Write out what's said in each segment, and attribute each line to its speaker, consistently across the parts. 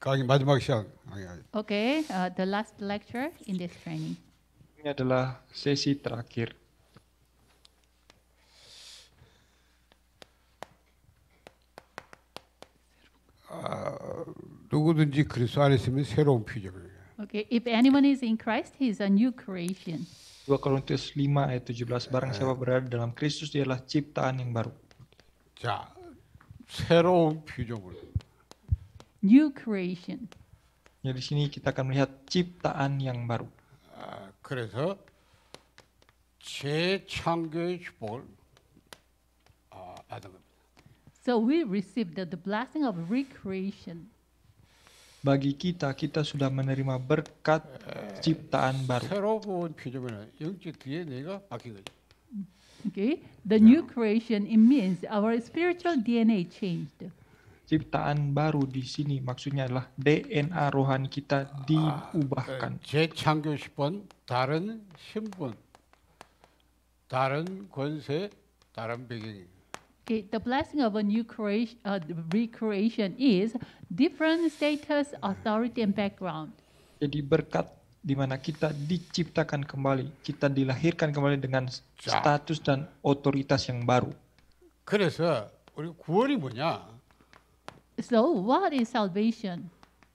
Speaker 1: 강의 마지막 시간. 아니, 아니.
Speaker 2: Okay, uh, the last lecture in this training.
Speaker 3: Ini adalah sesi terakhir.
Speaker 1: 누구든지 그리스도 안에 있으면 새로운 피조물이에요.
Speaker 2: Okay, if anyone is in Christ, he is a new creation.
Speaker 3: 2 Korintus 5 ayat 17 barang siapa berada dalam Kristus dia adalah ciptaan yang baru.
Speaker 1: 자, 새로운 피조물.
Speaker 2: New creation.
Speaker 3: Ya di sini kita akan melihat ciptaan yang baru.
Speaker 1: 아, 그래서 재창조의 축복을 아, 받은 겁니다.
Speaker 2: So we received the, the blessing of recreation.
Speaker 3: Bagi kita, kita sudah menerima berkat ciptaan baru.
Speaker 1: 새로운 피조물은 영적 DNA가 바뀐 거죠.
Speaker 2: Okay, the new creation it means our spiritual DNA changed.
Speaker 3: Ciptaan baru di sini maksudnya adalah DNA rohani kita diubahkan.
Speaker 1: 재창조 10번 다른 신분, 다른 권세, 다른 배경이.
Speaker 2: Okay, the blessing of a new creation, uh, the recreation is different status, authority, and background.
Speaker 3: Jadi berkat di mana kita diciptakan kembali, kita dilahirkan kembali dengan status dan otoritas yang baru.
Speaker 1: 그래서 우리 구원이 뭐냐?
Speaker 2: So, what is salvation?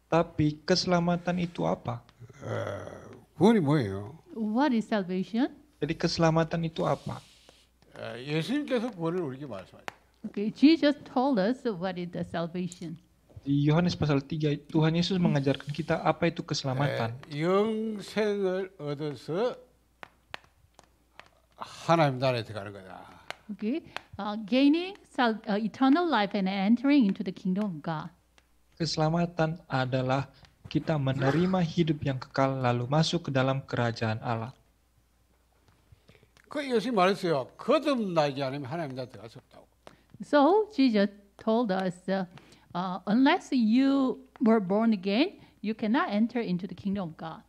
Speaker 3: Tapi keselamatan itu apa?
Speaker 1: 구원이 뭐예요?
Speaker 2: What is salvation?
Speaker 3: Jadi keselamatan itu apa?
Speaker 1: 어, 예수님께서 구원을 우리에게 말씀하죠.
Speaker 2: Okay, Jesus told us what is the salvation.
Speaker 3: Di Yohanes pasal 3 Tuhan Yesus mengajarkan kita apa itu keselamatan.
Speaker 1: 에, 영생을 얻어서 하나님 나라에 들어가는 거다.
Speaker 2: Okay, uh, gaining sal- uh, eternal life and entering into the kingdom of God.
Speaker 3: Keselamatan adalah kita menerima hidup yang kekal lalu masuk ke dalam kerajaan Allah.
Speaker 1: 그 예수님 말했어요. 거듭나지 않으면 하나님 나라에 들어갈 수 없다고.
Speaker 2: So Jesus told us, uh, uh, unless you were born again, you cannot enter into the kingdom of God.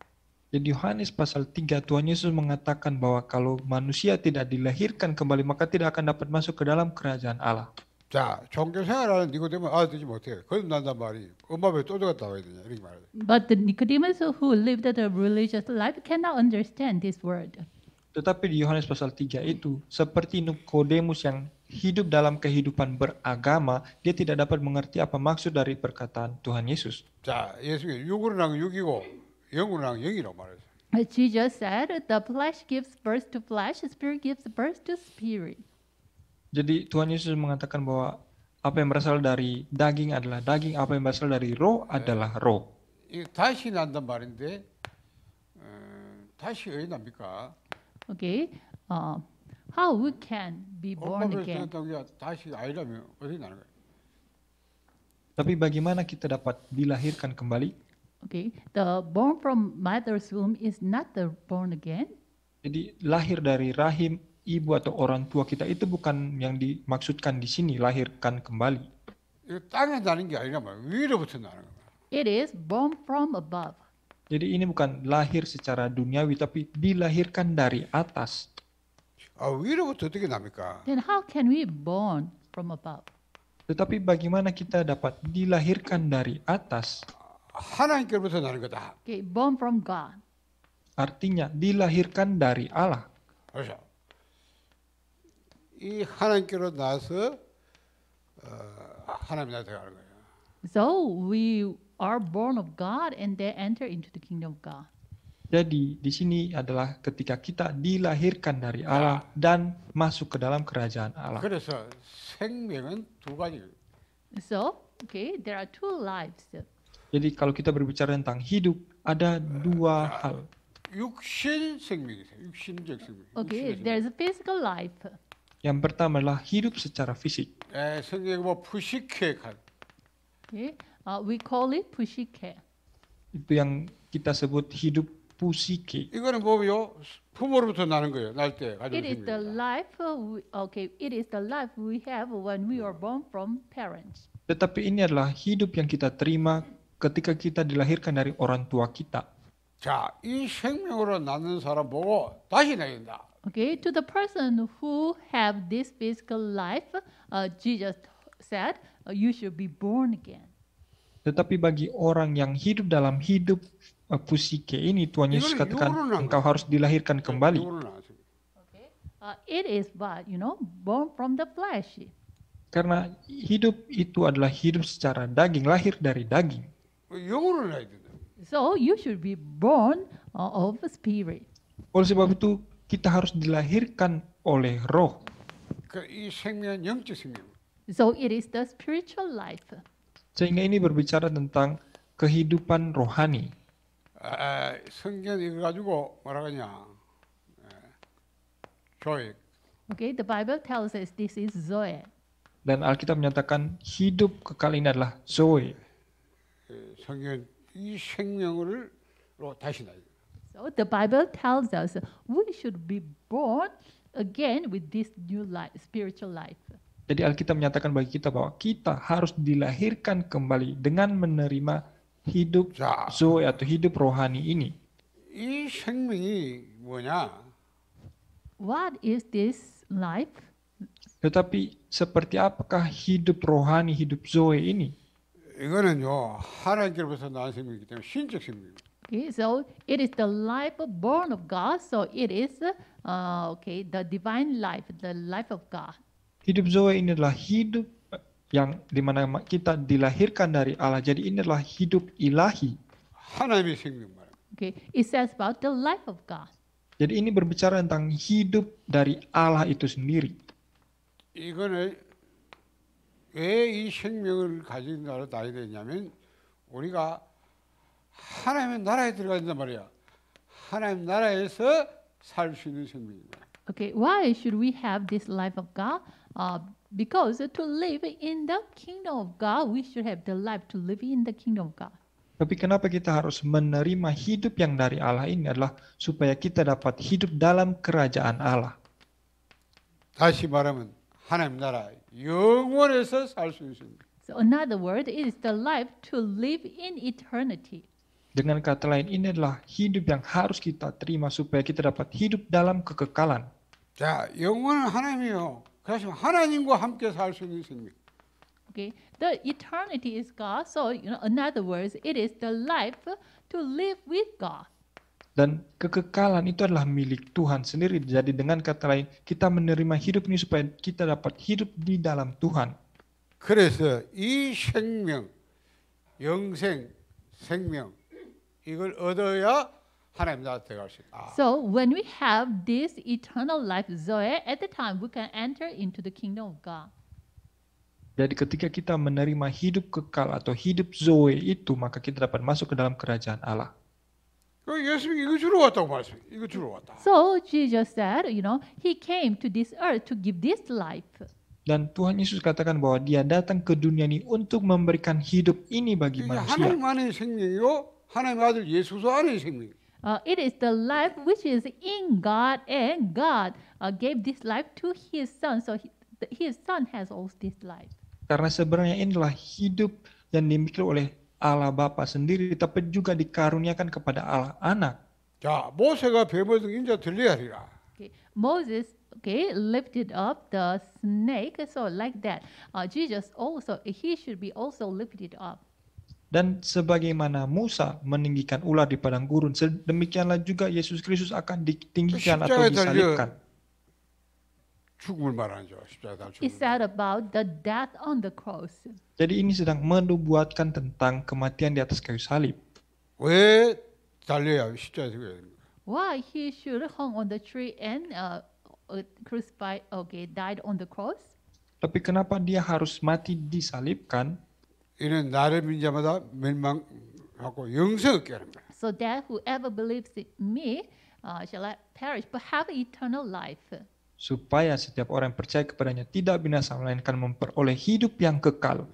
Speaker 3: Jadi Yohanes pasal 3 Tuhan Yesus mengatakan bahwa kalau manusia tidak dilahirkan kembali maka tidak akan dapat masuk ke dalam kerajaan Allah.
Speaker 1: 자, 종교 생활하는 니고데모 알아듣지 못해. 거듭난단 말이 엄마 배에 또 들어갔다 와야 되냐 이렇게 말해요.
Speaker 2: But the Nicodemus who lived a religious life cannot understand this word.
Speaker 3: Tetapi di Yohanes pasal 3 itu seperti Nikodemus yang hidup dalam kehidupan beragama, dia tidak dapat mengerti apa maksud dari perkataan Tuhan Yesus.
Speaker 1: 자, 예수님이 육으로 난 육이고 영으로 난 영이라고 말했어요.
Speaker 2: As Jesus said, the flesh gives birth to flesh, the spirit gives birth to spirit.
Speaker 3: Jadi Tuhan Yesus mengatakan bahwa apa yang berasal dari daging adalah daging, apa yang berasal dari roh adalah roh.
Speaker 1: 이 다시 난단 말인데 어, 다시 어디 납니까?
Speaker 2: Okay, uh, how we can be
Speaker 1: 엄마
Speaker 2: born
Speaker 1: 배에
Speaker 2: again?
Speaker 1: 들어갔다 오기가 다시 아이라면 어디 나는 거예요?
Speaker 3: Tapi bagaimana kita dapat dilahirkan kembali?
Speaker 2: Okay, the born from mother's womb is not the born again.
Speaker 3: Jadi lahir dari rahim ibu atau orang tua kita itu bukan yang dimaksudkan di sini lahirkan kembali.
Speaker 2: It is born from above.
Speaker 3: Jadi ini bukan lahir secara duniawi tapi dilahirkan dari atas.
Speaker 2: Then how can we born from above?
Speaker 3: Tetapi bagaimana kita dapat dilahirkan dari atas?
Speaker 1: 하나님께로부터 나는 거다.
Speaker 2: Okay, born from God.
Speaker 3: Artinya dilahirkan dari Allah.
Speaker 1: 그렇죠. 이 하나님께로 나서 어, 하나님 나라 들어가는 거예요.
Speaker 2: So we are born of God and then enter into the kingdom of God.
Speaker 3: Jadi di sini adalah ketika kita dilahirkan dari Allah dan masuk ke dalam kerajaan Allah.
Speaker 1: 그래서 생명은 두 가지.
Speaker 2: So, okay, there are two lives.
Speaker 3: Jadi kalau kita berbicara tentang hidup ada dua hal.
Speaker 1: 육신 생명이세요. 육신적 생명.
Speaker 2: Okay,
Speaker 1: 육신의 생명.
Speaker 2: there's a physical life.
Speaker 3: Yang pertama adalah hidup secara fisik.
Speaker 1: 에, 성경에 뭐 푸시케 간.
Speaker 2: Okay, uh, we call it pushike.
Speaker 3: Itu yang kita sebut hidup pusike.
Speaker 1: 이거는 뭐요? 부모로부터 나는 거예요. 날 때 가지고
Speaker 2: It is the
Speaker 1: 생명.
Speaker 2: life. uh, we, okay, it is the life we have when we are born from parents.
Speaker 3: Tetapi ini adalah hidup yang kita terima ketika kita dilahirkan dari orang tua kita.
Speaker 1: 자, 이 생명으로 낳는 사람 보고 다시 나야 된다.
Speaker 2: Okay, to the person who have this physical life, uh, Jesus said, uh, you should be born again.
Speaker 3: Tetapi bagi orang yang hidup dalam hidup uh, fusike ini, Tuhan Yesus
Speaker 1: 이거는
Speaker 3: katakan,
Speaker 1: 육으로 난
Speaker 3: engkau harus dilahirkan kembali.
Speaker 1: 육으로 나왔습니다.
Speaker 2: Okay. Uh, it is but you know born from the flesh.
Speaker 3: Karena hidup itu adalah hidup secara daging, lahir dari daging.
Speaker 2: So you should be born uh, of a spirit.
Speaker 3: Oleh sebab itu kita harus dilahirkan oleh roh.
Speaker 2: So it is the spiritual life.
Speaker 3: Sehingga ini berbicara tentang kehidupan rohani.
Speaker 2: Okay, the Bible tells us this is Zoe.
Speaker 3: Dan Alkitab menyatakan hidup kekal ini adalah Zoe.
Speaker 1: 에, 성경 이 생명을 로 다시 나야 돼.
Speaker 2: So the Bible tells us we should be born again with this new life, spiritual life.
Speaker 3: Jadi Alkitab menyatakan bagi kita bahwa kita harus dilahirkan kembali dengan menerima hidup
Speaker 1: 자,
Speaker 3: Zoe atau hidup rohani ini.
Speaker 1: 이 생명이 뭐냐?
Speaker 2: What is this life?
Speaker 3: Tetapi seperti apakah hidup rohani, hidup Zoe ini?
Speaker 1: 이거는요 하나님께로부터 나온 생명이기 때문에 신적 생명입니다.
Speaker 2: Okay, so it is the life born of God. So it is uh, okay the divine life, the life of God.
Speaker 3: Hidup Zoe ini adalah hidup yang dimana kita dilahirkan dari Allah. Jadi ini adalah hidup ilahi.
Speaker 1: 하나님의 생명 말이에요.
Speaker 2: Okay, it says about the life of God.
Speaker 3: Jadi ini berbicara tentang hidup dari Allah itu sendiri.
Speaker 1: 이거는 왜 이 생명을 가진 나라 나야 되냐면 우리가 하나님의 나라에 들어가 있단 말이야. 하나님 나라에서 살 수 있는 생명입니다.
Speaker 2: Okay, why should we have this life of God? Uh, because to live in the kingdom of God, we should have the life to live in the kingdom of God.
Speaker 3: Tapi kenapa kita harus menerima hidup yang dari Allah ini adalah supaya kita dapat hidup dalam kerajaan Allah.
Speaker 1: 다시 말하면 하나님 나라 영원에서 살 수 있는 생명.
Speaker 2: So another word it is the life to live in eternity.
Speaker 3: Dengan kata lain, ini adalah hidup yang harus kita terima supaya kita dapat hidup dalam kekekalan.
Speaker 1: 자, 영원은 하나님이요. 그래서 하나님과 함께 살 수 있는 생명.
Speaker 2: Okay, the eternity is God. So you know, in other words, it is the life to live with God.
Speaker 3: Dan kekekalan itu adalah milik Tuhan sendiri. Jadi dengan kata lain, kita menerima hidup ini supaya kita dapat hidup di dalam Tuhan.
Speaker 1: 그래서 이 생명, 영생, 생명 이걸 얻어야 하나님 나라 들어갈 수 있다.
Speaker 2: So when we have this eternal life, Zoe, at the time we can enter into the kingdom of God.
Speaker 3: Jadi ketika kita menerima hidup kekal atau hidup Zoe itu, maka kita dapat masuk ke dalam kerajaan Allah.
Speaker 2: So Jesus said, you know, he came to this earth to give this life.
Speaker 3: Dan Tuhan Yesus katakan bahwa dia datang ke dunia ini untuk memberikan hidup ini bagi manusia.
Speaker 2: Uh, it is the life which is in God and God uh, gave this life to his son. So he, his son has all this life.
Speaker 3: Karena sebenarnya inilah hidup yang dimiliki oleh Allah Bapa sendiri, tapi juga dikaruniakan kepada Allah Anak.
Speaker 1: 자, 모세가 뱀을 등 인자 들려하리라.
Speaker 2: Okay, Moses, okay, lifted up the snake. So like that, uh, Jesus also he should be also lifted up.
Speaker 3: Dan sebagaimana Musa meninggikan ular di padang gurun, demikianlah juga Yesus Kristus akan ditinggikan atau
Speaker 1: 십자가에 달려
Speaker 3: disalibkan.
Speaker 1: 죽음을 말하죠. 십자가 달
Speaker 2: It
Speaker 1: 죽음.
Speaker 2: said about the death on the cross.
Speaker 3: Jadi ini sedang menubuatkan tentang kematian di atas kayu salib.
Speaker 1: 왜 달려야 십자가에 죽어야 됩니까?
Speaker 2: Why he should hung on the tree and uh, uh, crucified, okay, died on the cross?
Speaker 3: Tapi kenapa dia harus mati disalibkan?
Speaker 1: 이는 나를 믿는 자마다 멸망하고 영생 얻게 하는 거야.
Speaker 2: So that whoever believes in me uh, shall not perish but have eternal life.
Speaker 3: Supaya setiap orang yang percaya kepadanya tidak binasa melainkan memperoleh hidup yang kekal.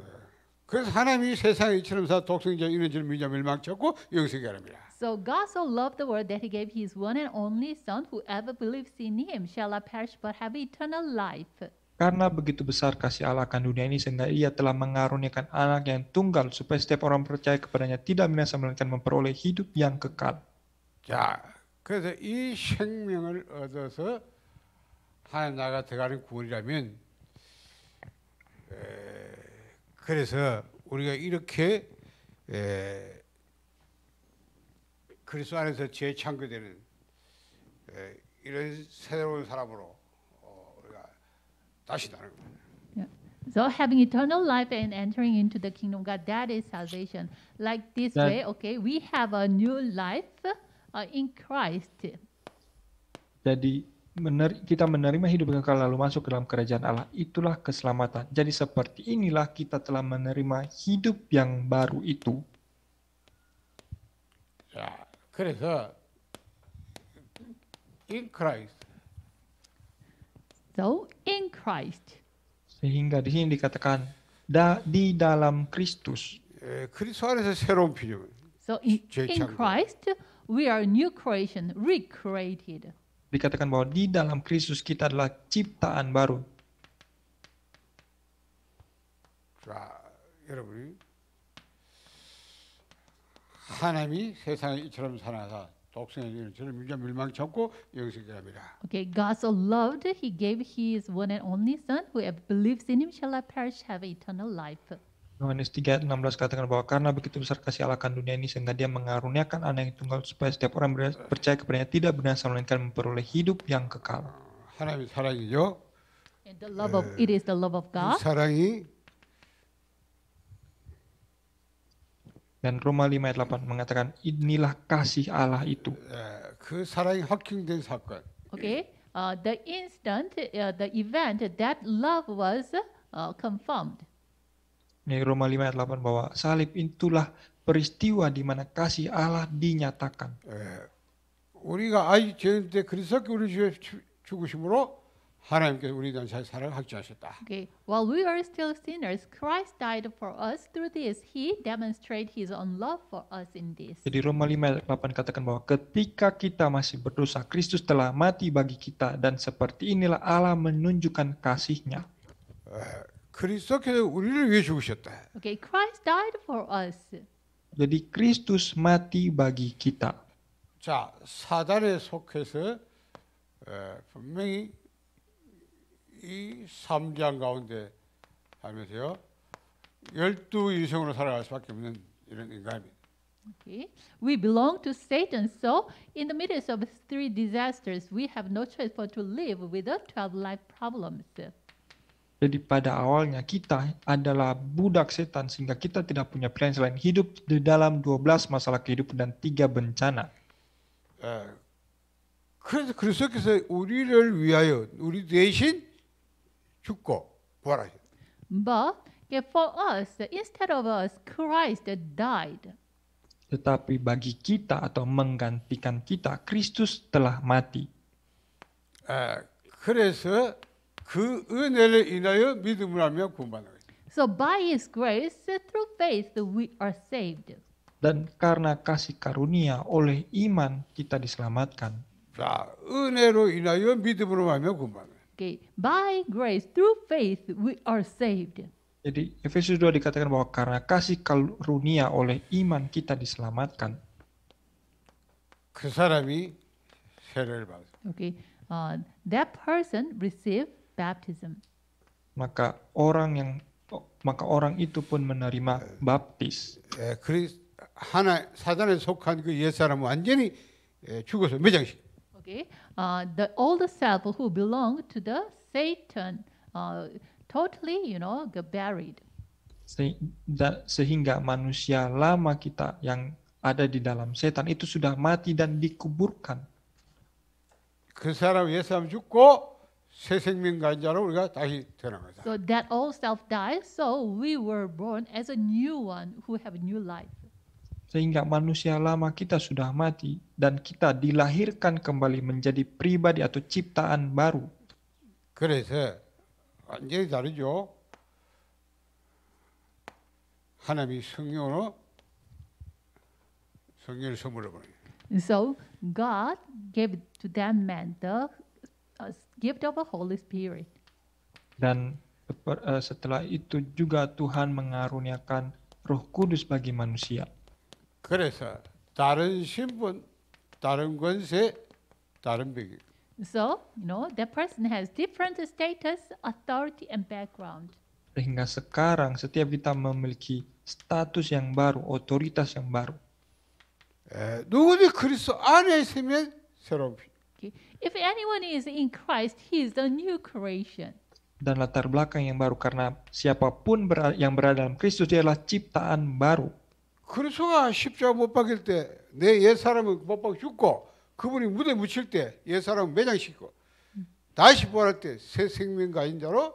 Speaker 1: 그래서 하나님이 세상에 이처럼 사 독생자 이는 줄 믿자 멸망치 않고 영생하게 합니다.
Speaker 2: So God so loved the world that he gave his one and only son whoever believes in him shall not perish but have eternal life.
Speaker 3: Karena begitu besar kasih Allah akan dunia ini sehingga ia telah mengaruniakan anak yang tunggal supaya setiap orang percaya kepadanya tidak binasa melainkan memperoleh hidup yang kekal.
Speaker 1: 자, 그래서 이 생명을 얻어서 하나님 나라가 들어가는 구원이라면 에, 그래서 우리가 이렇게 에, 그리스도 안에서 재창조되는 에, 이런 새로운 사람으로 어, 우리가 다시 나는 겁니다.
Speaker 2: So having eternal life and entering into the kingdom of God, that is salvation. Like this
Speaker 3: That-
Speaker 2: way, okay, we have a new life uh, in Christ.
Speaker 3: Jadi mener- kita menerima hidup kekal lalu masuk ke dalam kerajaan Allah. Itulah keselamatan. Jadi seperti inilah kita telah menerima hidup yang baru itu.
Speaker 1: 자, 그래서 in Christ
Speaker 2: So in Christ.
Speaker 3: Sehingga di sini dikatakan da, di dalam Kristus.
Speaker 1: 에, 그리스도 안에서 새로운 피조물.
Speaker 2: So in, in
Speaker 1: 재창조.
Speaker 2: Christ, we are a new creation, recreated.
Speaker 3: Dikatakan bahwa di dalam Kristus kita adalah ciptaan baru.
Speaker 1: 자, 여러분이 하나님이 세상에 이처럼 살아서 독생의 일을 저를 밀자 멸망치 않고 영생케 합니다.
Speaker 2: Okay, God so loved, He gave His one and only Son. Whoever believes in Him shall not perish, have eternal life.
Speaker 3: Yohanes 3 ayat 16 katakan bahwa karena begitu besar kasih Allah akan dunia ini sehingga dia mengaruniakan anak yang tunggal supaya setiap orang ber- percaya kepadanya tidak binasa melainkan memperoleh hidup yang kekal.
Speaker 1: 하나님의 사랑이죠.
Speaker 2: And the love of it is the love of
Speaker 1: 그
Speaker 2: God.
Speaker 1: 사랑이
Speaker 3: Dan Roma 5 ayat 8 mengatakan inilah kasih Allah itu.
Speaker 1: 에, 그 사랑이 확증된 사건.
Speaker 2: Okay, uh, the instant, uh, the event that love was uh, confirmed.
Speaker 3: Ini Roma 5 ayat 8 bahwa salib itulah peristiwa di mana kasih Allah dinyatakan.
Speaker 1: 에, 우리가 아직 죄인 때 그리스도께 우리 주의 죽- 죽으심으로 하나님께서 우리에 대한 자의 사랑을 확증하셨다.
Speaker 2: Okay, while we are still sinners, Christ died for us. Through this, He demonstrated His own love for us in this.
Speaker 3: Jadi Roma 5 ayat 8 katakan bahwa ketika kita masih berdosa, Kristus telah mati bagi kita dan seperti inilah Allah menunjukkan kasihnya.
Speaker 1: 그리스도께서 우리를 위해 죽으셨다.
Speaker 2: Okay, Christ died for us.
Speaker 3: Jadi Kristus mati bagi kita.
Speaker 1: 자, 사단에 속해서 에, 분명히 이 3장 가운데 하면서요. 열두 인생으로 살아갈 수밖에 없는 이런 인간입니다.
Speaker 2: Okay, we belong to Satan. So, in the midst of three disasters, we have no choice but to live with the twelve life problems.
Speaker 3: Jadi pada awalnya kita adalah budak setan sehingga kita tidak punya pilihan selain hidup di dalam 12 masalah kehidupan dan tiga bencana.
Speaker 1: 에, 그래서 그리스도께서 우리를 위하여 우리 대신 죽고 부활하셨다.
Speaker 2: But okay, for us, instead of us, Christ died.
Speaker 3: Tetapi bagi kita atau menggantikan kita, Kristus telah mati.
Speaker 1: 에, 그래서 그 은혜를 인하여 믿음을 하며 구원받는 거예요.
Speaker 2: So, by His grace, through faith, we are saved.
Speaker 3: Dan karena kasih karunia oleh iman kita diselamatkan.
Speaker 1: 자, 은혜로 인하여 믿음으로 하며 구원받는 거예요.
Speaker 2: Okay, by grace, through faith, we are saved.
Speaker 3: Jadi Efesus 2 dikatakan bahwa karena kasih karunia oleh iman kita diselamatkan.
Speaker 1: 그 사람이 세례를 받았어요.
Speaker 2: Okay, uh, that person received baptism.
Speaker 3: Maka orang yang oh, maka orang itu pun menerima baptis.
Speaker 1: 에, 그리 하나 사단에 속한 그 옛사람은 완전히 에, 죽어서 매장식.
Speaker 2: Okay, uh, the old self who belonged to the Satan, uh, totally, you know, got buried.
Speaker 3: Se- da- sehingga manusia lama kita yang ada di dalam setan itu sudah mati dan dikuburkan.
Speaker 1: 그 사람 옛사람 죽고 새 생명 가진 자로 우리가 다시 태어난 거다.
Speaker 2: So that old self died, so we were born as a new one who have a new life.
Speaker 3: Sehingga manusia lama kita sudah mati dan kita dilahirkan kembali menjadi pribadi atau ciptaan baru.
Speaker 1: 그래서 완전히 다르죠. 하나님이 성령으로 성령을 선물해 버려요.
Speaker 2: So God gave to that man the uh, gift of a Holy Spirit.
Speaker 3: Dan seper- eh, setelah itu juga Tuhan mengaruniakan Roh Kudus bagi manusia.
Speaker 1: 그래서 다른 신분, 다른 권세, 다른 배경.
Speaker 2: So, you know, that person has different status, authority, and background.
Speaker 3: Sehingga sekarang setiap kita memiliki status yang baru, otoritas yang baru.
Speaker 1: 에, 누구든지 그리스도 안에 있으면 새로운 피-
Speaker 2: Okay. If anyone is in Christ, he is a new creation.
Speaker 3: Dan latar belakang yang baru karena siapapun bera- yang berada dalam Kristus dia adalah ciptaan baru.
Speaker 1: 그리스도가 십자가 못 박힐 때내 옛 사람은 못 박혀 죽고 그분이 무대 묻힐 때 옛 사람은 매장시키고 다시 부활할 때 새 생명 가진 자로.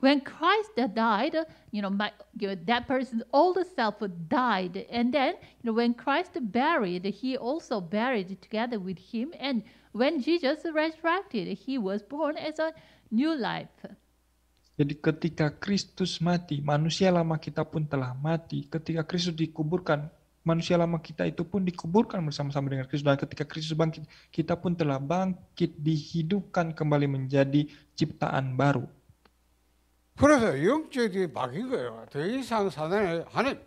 Speaker 2: When Christ died, you know, my, you know, that person's old self died. And then, you know, when Christ buried, he also buried together with him. And when Jesus resurrected, he was born as a new life.
Speaker 3: Jadi ketika Kristus mati, manusia lama kita pun telah mati. Ketika Kristus dikuburkan, manusia lama kita itu pun dikuburkan bersama-sama dengan Kristus. Dan ketika Kristus bangkit, kita pun telah bangkit, dihidupkan kembali menjadi ciptaan baru.
Speaker 1: 그래서 영적이 바뀐 거예요. 더 이상 사단의 하나님.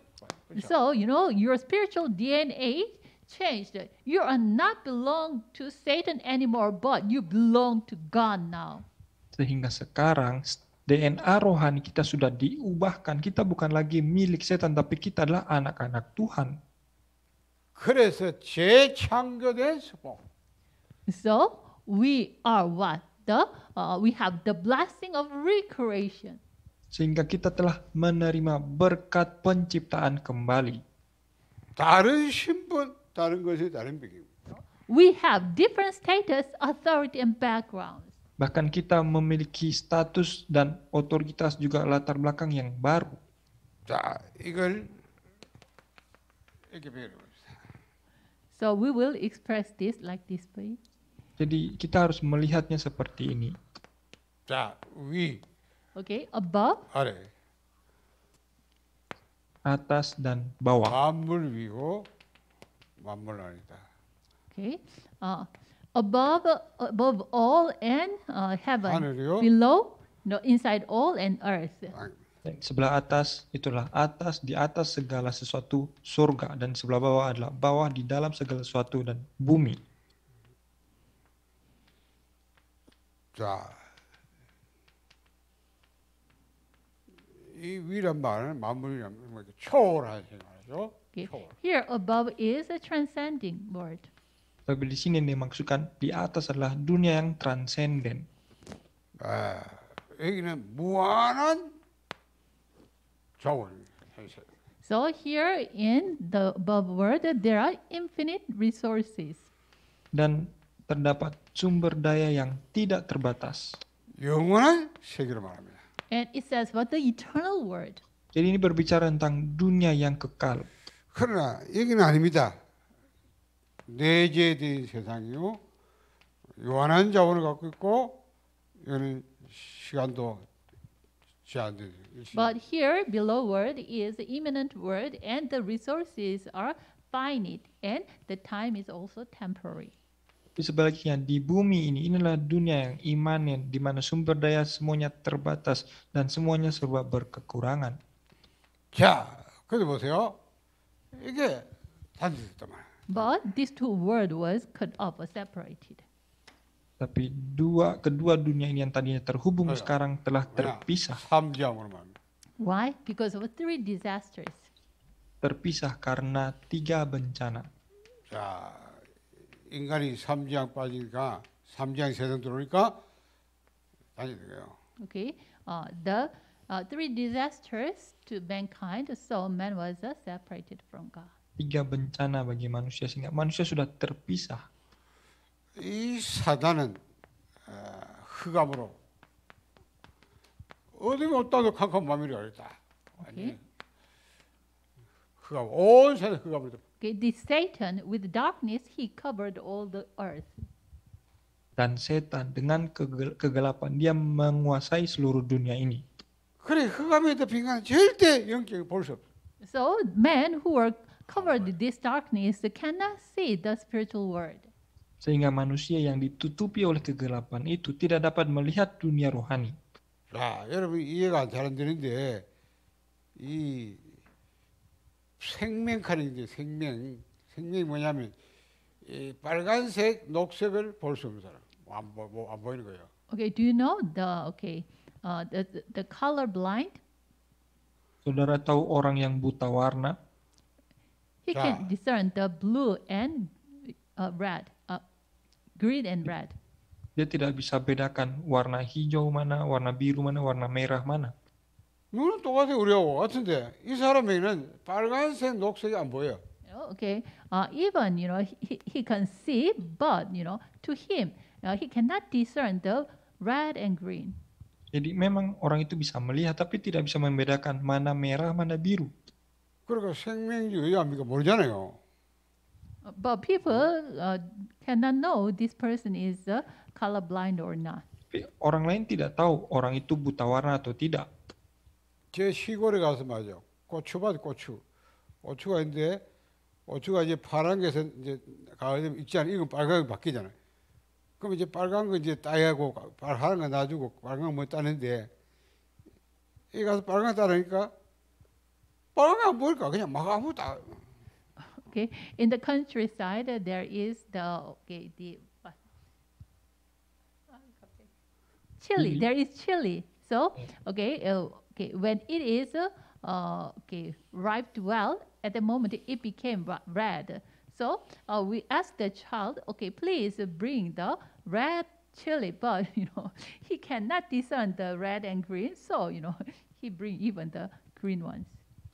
Speaker 1: 그렇죠?
Speaker 2: So, you know, your spiritual DNA changed. You are not belong to Satan anymore, but you belong to God now.
Speaker 3: Sehingga sekarang DNA rohani kita sudah diubahkan. Kita bukan lagi milik setan, tapi kita adalah anak-anak Tuhan.
Speaker 1: 그래서 재창조된 수복.
Speaker 2: So, we are what? The, uh, we have the blessing of recreation.
Speaker 3: Sehingga kita telah menerima berkat penciptaan kembali.
Speaker 1: 다른 신분, 다른 것이 다른 백입니다.
Speaker 2: We have different status, authority, and backgrounds.
Speaker 3: Bahkan kita memiliki status dan otoritas juga latar belakang yang baru.
Speaker 1: 자, 이걸 이렇게 배워봅시다.
Speaker 2: So we will express this like this way.
Speaker 3: Jadi kita harus melihatnya seperti ini.
Speaker 1: 자, 위,
Speaker 2: Okay, above,
Speaker 1: 아래.
Speaker 3: Atas dan bawah.
Speaker 1: 만물 위고 만물 아니다.
Speaker 2: okay, uh, above, above all and uh, heaven,
Speaker 1: 하늘이요.
Speaker 2: below, no, inside all and earth.
Speaker 1: 땅.
Speaker 3: Dan sebelah atas itulah atas di atas segala sesuatu surga dan sebelah bawah adalah bawah di dalam segala sesuatu dan bumi.
Speaker 1: 자, 이 위란 말은 만물이란 뭐 이렇게 초월한 생각이죠.
Speaker 2: Okay.
Speaker 1: 초월.
Speaker 2: Here above is a transcending word.
Speaker 3: Tapi di sini dimaksudkan di atas adalah dunia yang transenden.
Speaker 1: 아, 여기는 무한한 자원.
Speaker 2: So here in the above word, there are infinite resources.
Speaker 3: Dan terdapat sumber daya yang tidak terbatas.
Speaker 1: 영원한 세계로 말합니다.
Speaker 2: And it says what the eternal word.
Speaker 3: Jadi ini berbicara tentang dunia yang kekal.
Speaker 1: 그러나 여기는 아닙니다. 내재된 세상이요. 요한한 자원을 갖고 있고 이거는 시간도 제한된 일시.
Speaker 2: But here below word is the imminent word, and the resources are finite, and the time is also temporary.
Speaker 3: Tapi sebaliknya di bumi ini inilah dunia yang imanen di mana sumber daya semuanya terbatas dan semuanya serba berkekurangan.
Speaker 1: 자, 그래도 보세요. 이게 단절됐단 말이에요.
Speaker 2: But these two word was cut off or separated.
Speaker 3: Tapi dua kedua dunia ini yang tadinya terhubung
Speaker 1: Ayo.
Speaker 3: sekarang telah
Speaker 1: 뭐냐?
Speaker 3: terpisah.
Speaker 1: 삼지함으로 말합니다.
Speaker 2: Why? Because of three disasters.
Speaker 3: Terpisah karena tiga bencana.
Speaker 1: 자, 인간이 삼지향 빠지니까 삼지향 세상 들어오니까 단절돼요.
Speaker 2: Okay, uh, the uh, three disasters to mankind, so man was uh, separated from God.
Speaker 3: Tiga bencana bagi manusia sehingga manusia sudah terpisah.
Speaker 1: 이 사단은 어, 흑암으로 어디 없다도 캄캄 마음이 어렵다.
Speaker 2: Okay.
Speaker 1: 흑암 온 세상 흑암으로 덮-
Speaker 2: Okay, this Satan with darkness, he covered all the earth.
Speaker 3: Dan setan dengan kegel- kegelapan dia menguasai seluruh dunia ini.
Speaker 1: 그래 흑암에 덮인 건 절대 영적이 볼수 없어.
Speaker 2: So men who are covered with this darkness cannot see the spiritual world.
Speaker 3: Sehingga manusia yang ditutupi oleh kegelapan itu tidak dapat melihat dunia rohani.
Speaker 1: 자, 여러분 이해가 잘 안 되는데 이 생명 칼인데 생명 생명이 뭐냐면 이 빨간색, 녹색을 볼 수 없는 사람 안, 보, 뭐, 안 보이는 거예요.
Speaker 2: Okay, do you know the okay uh, the, the, the color blind,
Speaker 3: Saudara tahu orang yang buta warna,
Speaker 2: he
Speaker 1: Yeah.
Speaker 2: can discern the blue and uh, red, uh, green and red.
Speaker 3: dia tidak bisa bedakan warna hijau mana, warna biru mana, warna merah mana.
Speaker 1: 눈은 똑같아 우리하고 같은데 이 사람에게는 빨간색, 녹색이 안 보여.
Speaker 2: Oh, Okay, uh, even you know he, he- he can see, but you know to him uh, he cannot discern the red and green.
Speaker 3: Jadi memang orang itu bisa melihat tapi tidak bisa membedakan mana merah, mana biru.
Speaker 1: 그러니까 생명이 의아합니까 모르잖아요.
Speaker 2: Uh, But people uh, cannot know this person is uh, colorblind or not.
Speaker 3: Tapi orang lain tidak tahu orang itu buta warna atau tidak.
Speaker 1: 제 시골에 가서 말이죠. 고추밭 고추. 고추가 있는데 고추가 이제 파란 게서 이제 가을 되면 익지 않아 이건 빨갛게 바뀌잖아요. 그럼 이제 빨간 거 이제 따야고 파란 거 놔주고 빨간 거뭐 따는데 이 가서 빨간 거 따르니까 빨간 거안 보일까 그냥 막 아무 따.
Speaker 2: Okay, in the countryside uh, there is the okay the. Chili. There is chili. So okay, uh, okay when it is uh, okay ripe well at the moment it became red. So uh, we asked the child, okay, please bring the red chili, but you know he cannot discern the red and green, so you know he bring even the green ones.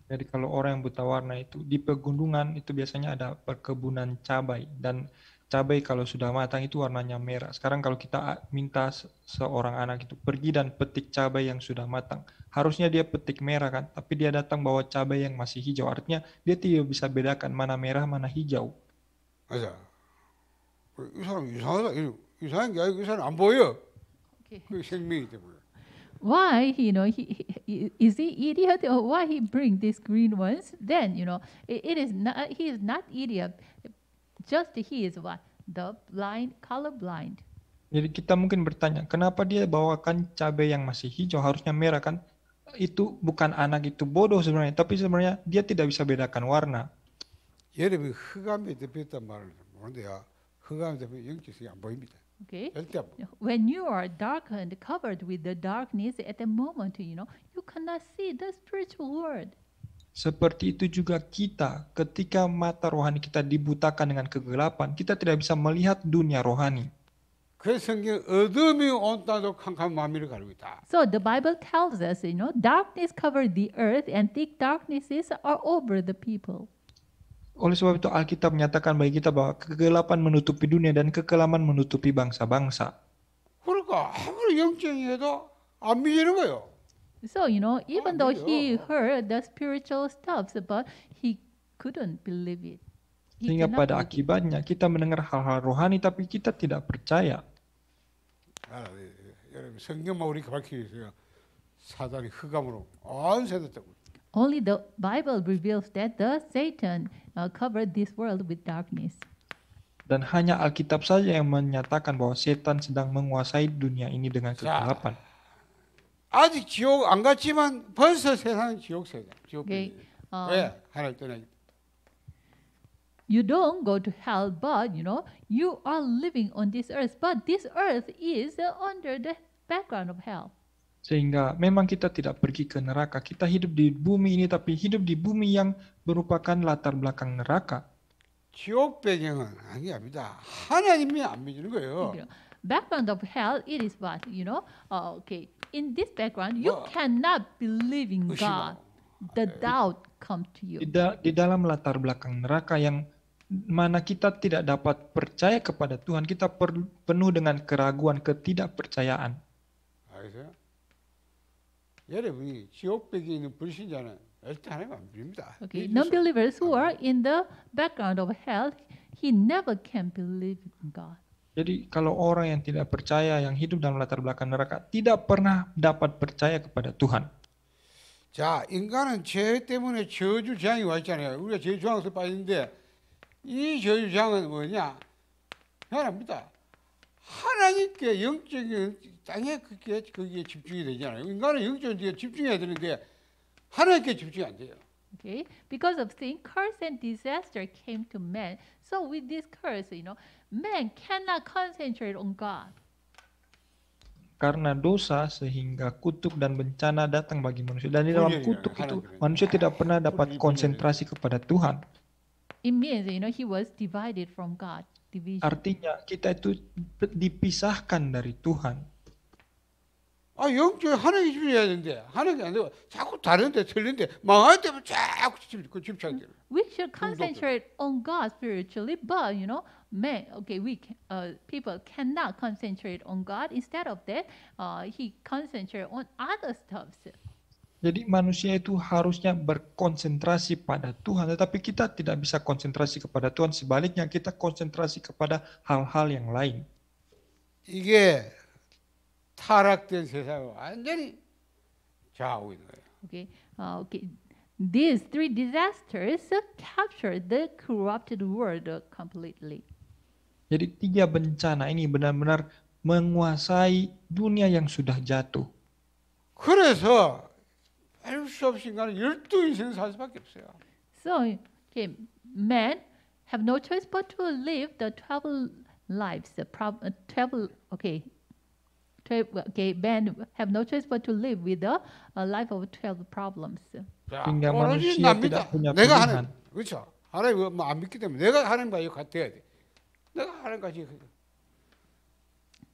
Speaker 3: Jadi kalau orang yang buta warna itu di pegunungan itu biasanya ada perkebunan cabai dan cabai kalau sudah matang itu warnanya merah. Sekarang kalau kita a- minta se- seorang anak itu pergi dan petik cabai yang sudah matang, harusnya dia petik merah kan, tapi dia datang bawa cabai yang masih hijau. Artinya dia tidak bisa bedakan mana merah mana hijau.
Speaker 1: 맞아. 이 사람 이상하다. 이- 이상한 게 아니고 이 사람 안 보여.
Speaker 2: Okay.
Speaker 1: 그 생명이 때문에.
Speaker 2: why you know he, he is he idiot or why he bring these green ones then you know it, it is not he is not idiot just he is what the blind color blind
Speaker 3: Jadi kita mungkin bertanya, kenapa dia bawakan cabai yang masih hijau harusnya merah kan? Itu bukan anak itu bodoh sebenarnya, tapi sebenarnya dia tidak bisa bedakan warna.
Speaker 1: 여러분이 흑암에 덮였단 말을 모르는데요. 흑암에 덮여 영적이 안 보입니다.
Speaker 2: okay
Speaker 1: 절대 안 보여.
Speaker 2: when you are darkened covered with the darkness at the moment you know you cannot see the spiritual world
Speaker 3: Seperti itu juga kita, ketika mata rohani kita dibutakan dengan kegelapan, kita tidak bisa melihat dunia rohani.
Speaker 1: 그 성경 어둠이 온 땅도 캄캄 마미를 가리고 있다.
Speaker 2: so the bible tells us you know darkness covered the earth and thick darknesses are over the people
Speaker 3: Oleh sebab itu Alkitab menyatakan bagi kita bahwa kegelapan menutupi dunia dan kekelaman menutupi bangsa-bangsa.
Speaker 1: 그러니까 아무리 영적이 해도 안 믿는 거예요.
Speaker 2: So, you know, oh, even though he
Speaker 1: oh.
Speaker 2: heard the spiritual stuff, but he couldn't believe it. He
Speaker 3: Sehingga pada akibatnya kita mendengar hal-hal rohani tapi kita tidak percaya.
Speaker 2: Only the Bible reveals that the Satan uh, covered this world with darkness.
Speaker 3: Dan hanya Alkitab saja yang menyatakan bahwa setan sedang menguasai dunia ini dengan kegelapan.
Speaker 1: 아직 지옥 안 갔지만 벌써 세상은 지옥 세대. 지옥
Speaker 2: Okay.
Speaker 1: 세대.
Speaker 2: Uh,
Speaker 1: 왜 하나님 떠나기
Speaker 2: You don't go to hell, but you know, you are living on this earth. But this earth is uh, under the background of hell.
Speaker 3: Sehingga memang kita tidak pergi ke neraka. Kita hidup di bumi ini tapi hidup di bumi yang merupakan latar belakang neraka.
Speaker 1: 지옥 배경은 아니 아니다. 하나님이 안 믿는 거예요.
Speaker 2: You know, background of hell, it is what you know. Uh, okay, in this background, you
Speaker 1: 뭐,
Speaker 2: cannot believe in
Speaker 1: 의심하고.
Speaker 2: God. The doubt come to you.
Speaker 3: Di, da- di dalam latar belakang neraka yang mana kita tidak dapat percaya kepada Tuhan, kita per- penuh dengan keraguan, ketidakpercayaan.
Speaker 1: 알겠어요? 여러분이 지옥 배경에 있는 불신자는 절대 하나님 안 믿습니다.
Speaker 2: Okay,
Speaker 1: 믿을 수
Speaker 2: non-believers who are in the background of hell, he never can believe in God.
Speaker 3: Jadi kalau orang yang tidak percaya, yang hidup dalam latar belakang neraka, tidak pernah dapat percaya kepada Tuhan.
Speaker 1: 자, 인간은 죄 때문에 저주장이 와 있잖아요. 우리가 저주장에서 빠졌는데 이 저주장은 뭐냐? 하나입니다. 하나님께 영적인 땅에 그게 거기에 집중이 되잖아요. 인간은 영적인 집중해야 되는데 하나님께 집중이 안 돼요.
Speaker 2: Okay, because of sin, curse and disaster came to man. So with this curse, you know, man cannot concentrate on God.
Speaker 3: karena dosa sehingga kutuk dan bencana datang bagi manusia. Dan di dalam
Speaker 1: Bunyinya,
Speaker 3: kutuk
Speaker 1: halang
Speaker 3: itu manusia tidak pernah dapat
Speaker 1: bunyi-bunyinya.
Speaker 3: konsentrasi kepada Tuhan.
Speaker 2: It means, you know, he was divided from God. Division.
Speaker 3: Artinya kita itu dipisahkan dari Tuhan.
Speaker 1: 아 영적 하나님 집중해야 되는데 하나님이 안 되고 자꾸 다른데 틀린데 망할 때면 자꾸 집, 그 집착돼.
Speaker 2: we should concentrate on God spiritually, but you know, man, okay, we ca- uh, people cannot concentrate on God. Instead of that, uh, he concentrate on other stuffs.
Speaker 3: Jadi manusia itu harusnya berkonsentrasi pada Tuhan, tetapi kita tidak bisa konsentrasi kepada Tuhan. Sebaliknya kita konsentrasi kepada hal-hal yang lain.
Speaker 1: 이게 타락된 세상을 완전히 좌우하고 있는 거예요.
Speaker 2: Okay, uh, okay. These three disasters uh, captured the corrupted world uh, completely.
Speaker 3: Jadi tiga bencana ini benar-benar menguasai dunia yang sudah jatuh.
Speaker 1: 그래서 뺄수 없이 인간은 열두 인생 살 수밖에 없어요.
Speaker 2: So, okay, men have no choice but to live the twelve lives. The prob- uh, twelve, okay, twelve, okay, men have no choice but to live with a, a life of twelve problems.
Speaker 1: 자,
Speaker 3: 그러니까
Speaker 1: 오로지
Speaker 3: 마누시아
Speaker 1: 납니다.
Speaker 3: tidak punya
Speaker 1: 내가
Speaker 3: pilihan.
Speaker 1: 하나님, 그렇죠. 하나님 뭐안 믿기 때문에 내가 하나님과 이거 같아야 돼. 내가 하나님과 이거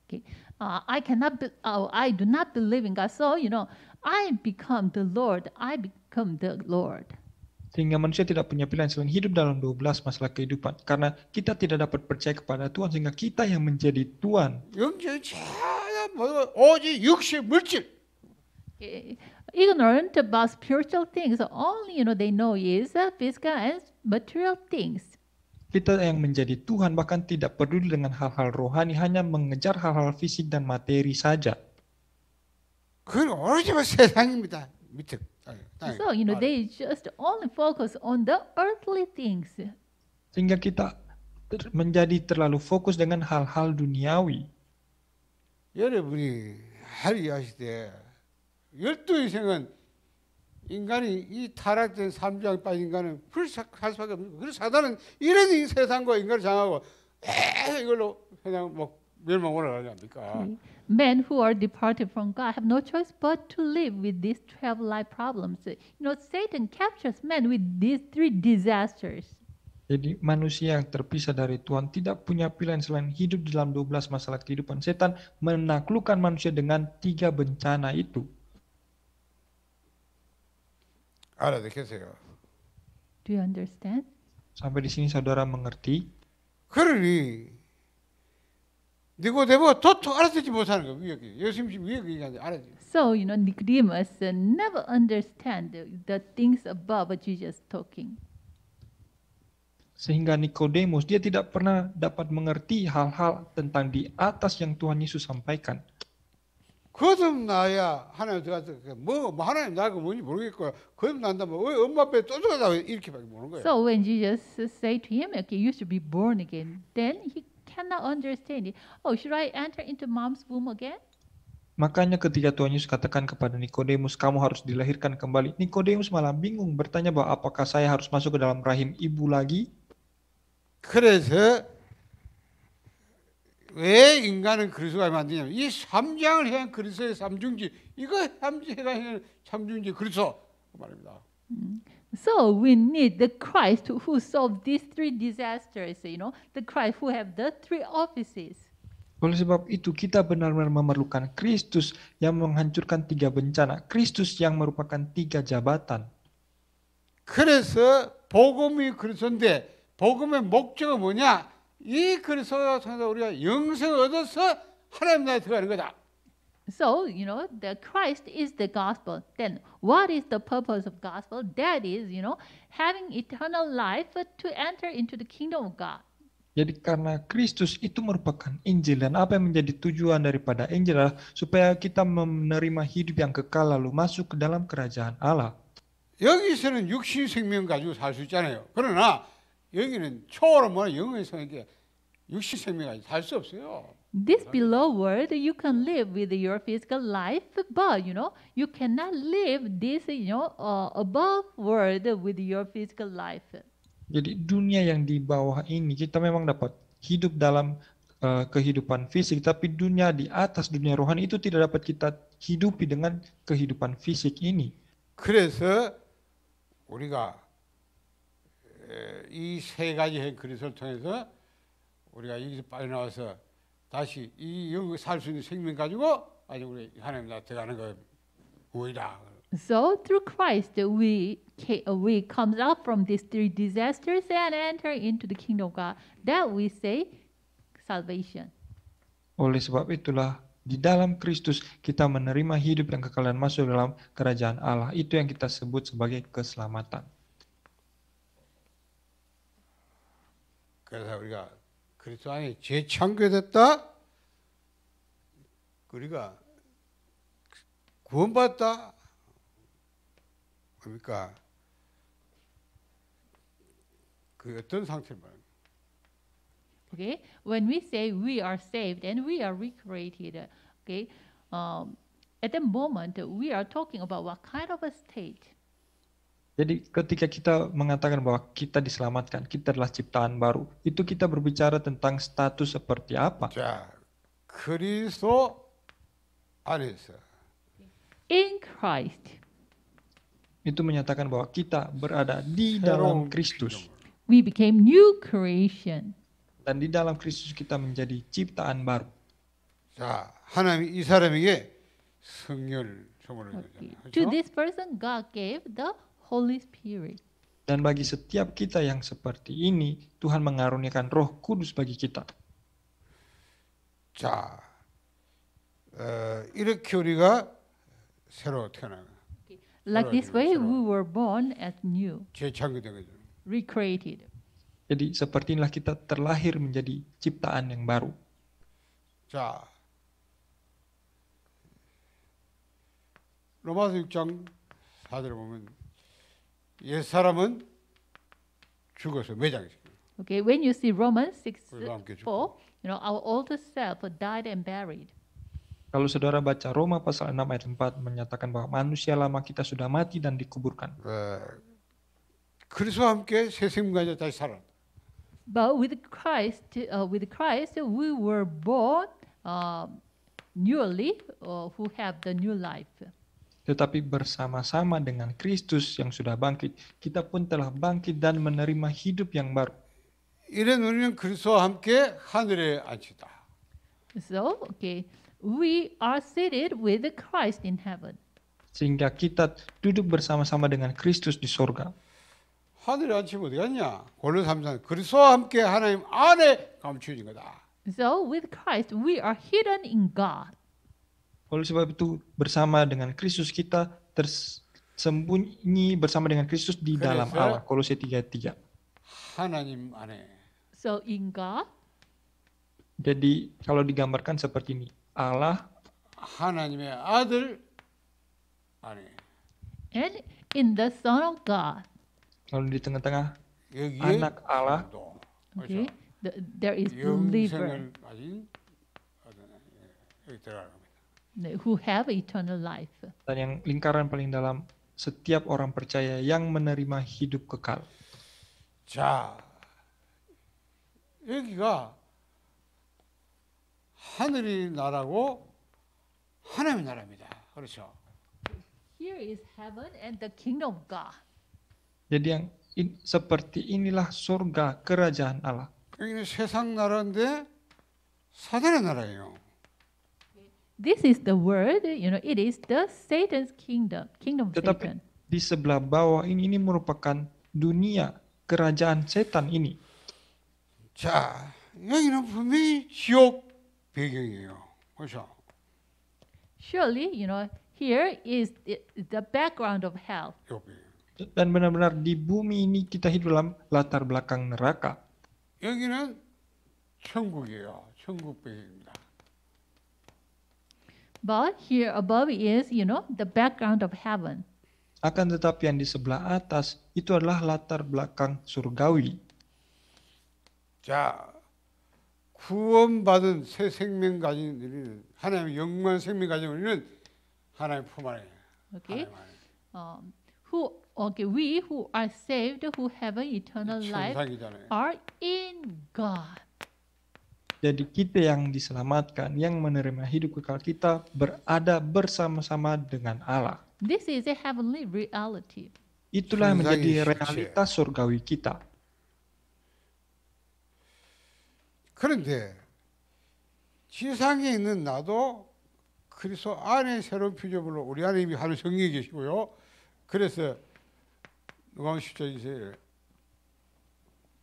Speaker 2: Okay, uh, I cannot, be, oh, I do not believe in God. So, you know, I become the Lord. I become the Lord.
Speaker 3: Sehingga manusia tidak punya pilihan selain hidup dalam 12 masalah kehidupan. Karena kita tidak dapat percaya kepada Tuhan sehingga kita yang menjadi Tuhan.
Speaker 1: 영적인 전혀 뭐 오직 육신 물질
Speaker 2: Okay, Ignorant about spiritual things. Only, you know, they know is uh, physical and material things.
Speaker 3: Kita yang menjadi Tuhan bahkan tidak peduli dengan hal-hal rohani, hanya mengejar hal-hal fisik dan materi saja.
Speaker 1: 그건 오로지 뭐 세상입니다. 밑에 땅에, 땅에.
Speaker 2: So, you know,
Speaker 1: 아래.
Speaker 2: they just only focus on the earthly things.
Speaker 3: Sehingga kita ter- menjadi terlalu fokus dengan hal-hal duniawi.
Speaker 1: 여러분이 할 이야기때 열두 인생은 인간이 이 타락된 삼주에 빠진 인간은 불삭할 수밖에 없는 그래서 사단은 이런 이 세상과 인간을 장하고 에 이걸로 그냥 뭐 멸망을 하지 않습니까?
Speaker 2: Men who are departed from God have no choice but to live with these 12 life problems. You know, Satan captures men with these three disasters.
Speaker 3: Jadi manusia yang terpisah dari Tuhan tidak punya pilihan selain hidup dalam 12 masalah kehidupan. Setan menaklukkan manusia dengan tiga bencana itu.
Speaker 1: 알아듣겠어요.
Speaker 2: Do you understand?
Speaker 3: Sampai di sini saudara mengerti?
Speaker 1: 그러니 니고데모 도통 알아듣지 못하는 거예요. 위에 예수님 지금 위에 얘기하는데 알아듣지.
Speaker 2: So, you know, Nicodemus uh, never understand the, the things above what Jesus talking.
Speaker 3: Sehingga Nikodemus dia tidak pernah dapat mengerti hal-hal tentang di atas yang Tuhan Yesus sampaikan.
Speaker 1: 거듭나야 하나님 들어가서 뭐, 뭐 하나님 나가 뭔지 모르겠고 거듭난다면 왜 엄마 배에 또 들어가다 이렇게밖에 모르는 거예요.
Speaker 2: So when Jesus say to him, okay, you should be born again, then he cannot understand it. Oh, should I enter into mom's womb again?
Speaker 3: Makanya ketika Tuhan Yesus katakan kepada Nikodemus, kamu harus dilahirkan kembali. Nikodemus malah bingung bertanya bahwa apakah saya harus masuk ke dalam rahim ibu lagi?
Speaker 1: 그래서 왜 인간은 그리스도가 만드냐면 이 삼장을 해야 그리스도의 삼중지 이거 삼지가 해야 삼중지 그리스도 그 말입니다.
Speaker 2: So we need the Christ who solved these three disasters, you know, the Christ who have the three offices.
Speaker 3: Oleh sebab itu kita benar-benar memerlukan Kristus yang menghancurkan tiga bencana. Kristus yang merupakan tiga jabatan.
Speaker 1: 그래서 복음이 그리스도인데 복음의 목적은 뭐냐? 이 그리스도가 통해서 우리가 영생을 얻어서 하나님 나라에 들어가는 거다.
Speaker 2: So, you know, the Christ is the gospel. Then what is the purpose of gospel? That is, you know, having eternal life to enter into the kingdom of God.
Speaker 3: Jadi karena Kristus itu merupakan Injil dan apa yang menjadi tujuan daripada Injil adalah supaya kita menerima hidup yang kekal lalu masuk ke dalam kerajaan Allah.
Speaker 1: 여기서는 육신 생명 가지고 살 수 있잖아요. 그러나 여기는 초월은 영의 성에게 육신 생명 가지고 살 수 없어요.
Speaker 2: This below world, you can live with your physical life, but you know, you cannot live this, you know, uh, above world with your physical life.
Speaker 3: Jadi dunia yang di bawah ini kita memang dapat hidup dalam eh, kehidupan fisik, tapi dunia di atas dunia rohani itu tidak dapat kita hidupi dengan kehidupan fisik ini.
Speaker 1: 그래서 우리가 이 세 가지의 그리스도를 통해서 우리가 여기서 빠져나와서 다시 이 여기 살 수 있는 생명 가지고 아주 우리 하나님 나라 들어가는 거 우이다.
Speaker 2: So through Christ we ca- uh, we come out from these three disasters and enter into the kingdom of God. That we say salvation.
Speaker 3: Oleh sebab itulah di dalam Kristus kita menerima hidup yang kekal dan masuk dalam kerajaan Allah. Itu yang kita sebut sebagai keselamatan.
Speaker 1: 그래서 우리가 그리스도 안에 재창조됐다. 우리가 구원받다. 그러니까 그 어떤 상태를 말합니다.
Speaker 2: Okay, when we say we are saved and we are recreated, okay, um, at the moment we are talking about what kind of a state.
Speaker 3: Jadi ketika kita mengatakan bahwa kita diselamatkan, kita adalah ciptaan baru, itu kita berbicara tentang status seperti apa.
Speaker 1: 자, 그리스도 안에서
Speaker 2: In Christ,
Speaker 3: Itu menyatakan bahwa kita berada di dalam
Speaker 1: 새로운
Speaker 3: Kristus.
Speaker 1: 피조물.
Speaker 2: we became new creation.
Speaker 3: Dan di dalam Kristus kita menjadi ciptaan baru.
Speaker 1: 자, 하나님이 이 사람에게 성령을 선물을
Speaker 2: Okay.
Speaker 1: 줬잖아요.
Speaker 2: To
Speaker 1: 그렇죠?
Speaker 2: this person, God gave the Holy Spirit.
Speaker 3: Dan bagi setiap kita yang seperti ini, Tuhan mengaruniakan roh kudus bagi kita.
Speaker 1: 자, 어, 이렇게 우리가 새로 태어나는 거예요.
Speaker 2: Like this way,
Speaker 1: 새로운-
Speaker 2: we were born as new,
Speaker 1: 재창조된 거죠.
Speaker 2: recreated.
Speaker 3: Jadi seperti inilah kita terlahir menjadi ciptaan yang baru.
Speaker 1: 자, 로마서 6장 4절에 보면 옛 사람은 죽어서 매장했어요.
Speaker 2: Okay, when you see Romans 6
Speaker 1: 우리와 함께
Speaker 2: 4,
Speaker 1: 죽고.
Speaker 2: you know, our older self died and buried.
Speaker 3: Kalau saudara baca Roma pasal 6 ayat 4 menyatakan bahwa manusia lama kita sudah mati dan dikuburkan.
Speaker 1: 어, 그리스도와 함께 새 생명 가져 다시 살아.
Speaker 2: But with Christ, uh, with Christ, we were born uh, newly, uh, who have the new life.
Speaker 3: Tetapi bersama-sama dengan Kristus yang sudah bangkit, kita pun telah bangkit dan menerima hidup yang baru.
Speaker 1: 이런 우리는 그리스도와 함께 하늘에 앉히다.
Speaker 2: So, okay, we are seated with Christ in heaven.
Speaker 3: Sehingga kita duduk bersama-sama dengan Kristus di sorga.
Speaker 1: 하늘에 앉히면 어디 갔냐? 골로 3장 그리스도와 함께 하나님 안에 감추어진 거다.
Speaker 2: So, with Christ, we are hidden in God.
Speaker 3: Oleh sebab itu bersama dengan Kristus kita tersembunyi bersama dengan Kristus di dalam
Speaker 1: 그래서-
Speaker 3: Allah. Kolose 3 ayat 3.
Speaker 1: 하나님 안에.
Speaker 2: So, in God,
Speaker 3: Jadi kalau digambarkan seperti ini, Allah
Speaker 1: 하나님의 아들 안에.
Speaker 2: and in the Son of God.
Speaker 3: lalu di tengah-tengah
Speaker 1: 여기에
Speaker 3: anak Allah
Speaker 1: 또
Speaker 2: Okay,
Speaker 1: 그렇죠?
Speaker 2: the, there is believer who have eternal life.
Speaker 3: dan yang lingkaran paling dalam setiap orang percaya yang menerima hidup kekal.
Speaker 1: 자, 여기가 하늘이 나라고 하나님의 나라입니다. 그렇죠?
Speaker 2: Here is heaven and the kingdom of God.
Speaker 3: Jadi yang in- seperti inilah surga kerajaan Allah.
Speaker 1: 여기는 세상 나라인데 사단의 나라예요.
Speaker 2: This is the word, you know, it is the Satan's kingdom, kingdom of
Speaker 3: Tetapi
Speaker 2: Satan.
Speaker 3: di sebelah bawah ini ini merupakan dunia kerajaan setan ini.
Speaker 1: 자, 여기는 분명히 지옥 배경이에요. 그렇죠?
Speaker 2: Surely, you know, here is the, the background of hell.
Speaker 1: 지옥 배경.
Speaker 3: Dan benar-benar di bumi ini kita hidup dalam latar belakang neraka.
Speaker 1: 여기는 천국이에요. 천국 배경입니다.
Speaker 2: But here above is, you know, the background of heaven.
Speaker 3: Akan tetapi yang di sebelah atas itu adalah latar belakang surgawi.
Speaker 1: 자, 구원받은 새 생명 가진 우리는 하나님의 영원한 생명 가진 우리는 하나님 품 안에
Speaker 2: Okay. Um, who, okay, we who are saved, who have an eternal life, are in God.
Speaker 3: Jadi kita yang diselamatkan, yang menerima hidup kekal kita berada bersama-sama dengan Allah.
Speaker 2: This is a heavenly reality.
Speaker 3: Itulah yang menjadi realitas surgawi kita.
Speaker 1: 그런데 지상에 있는 나도 그리스도 안에 새로운 피조물로 우리 안에 이미 하는 성령이 계시고요. 그래서 누가복음 10장 2절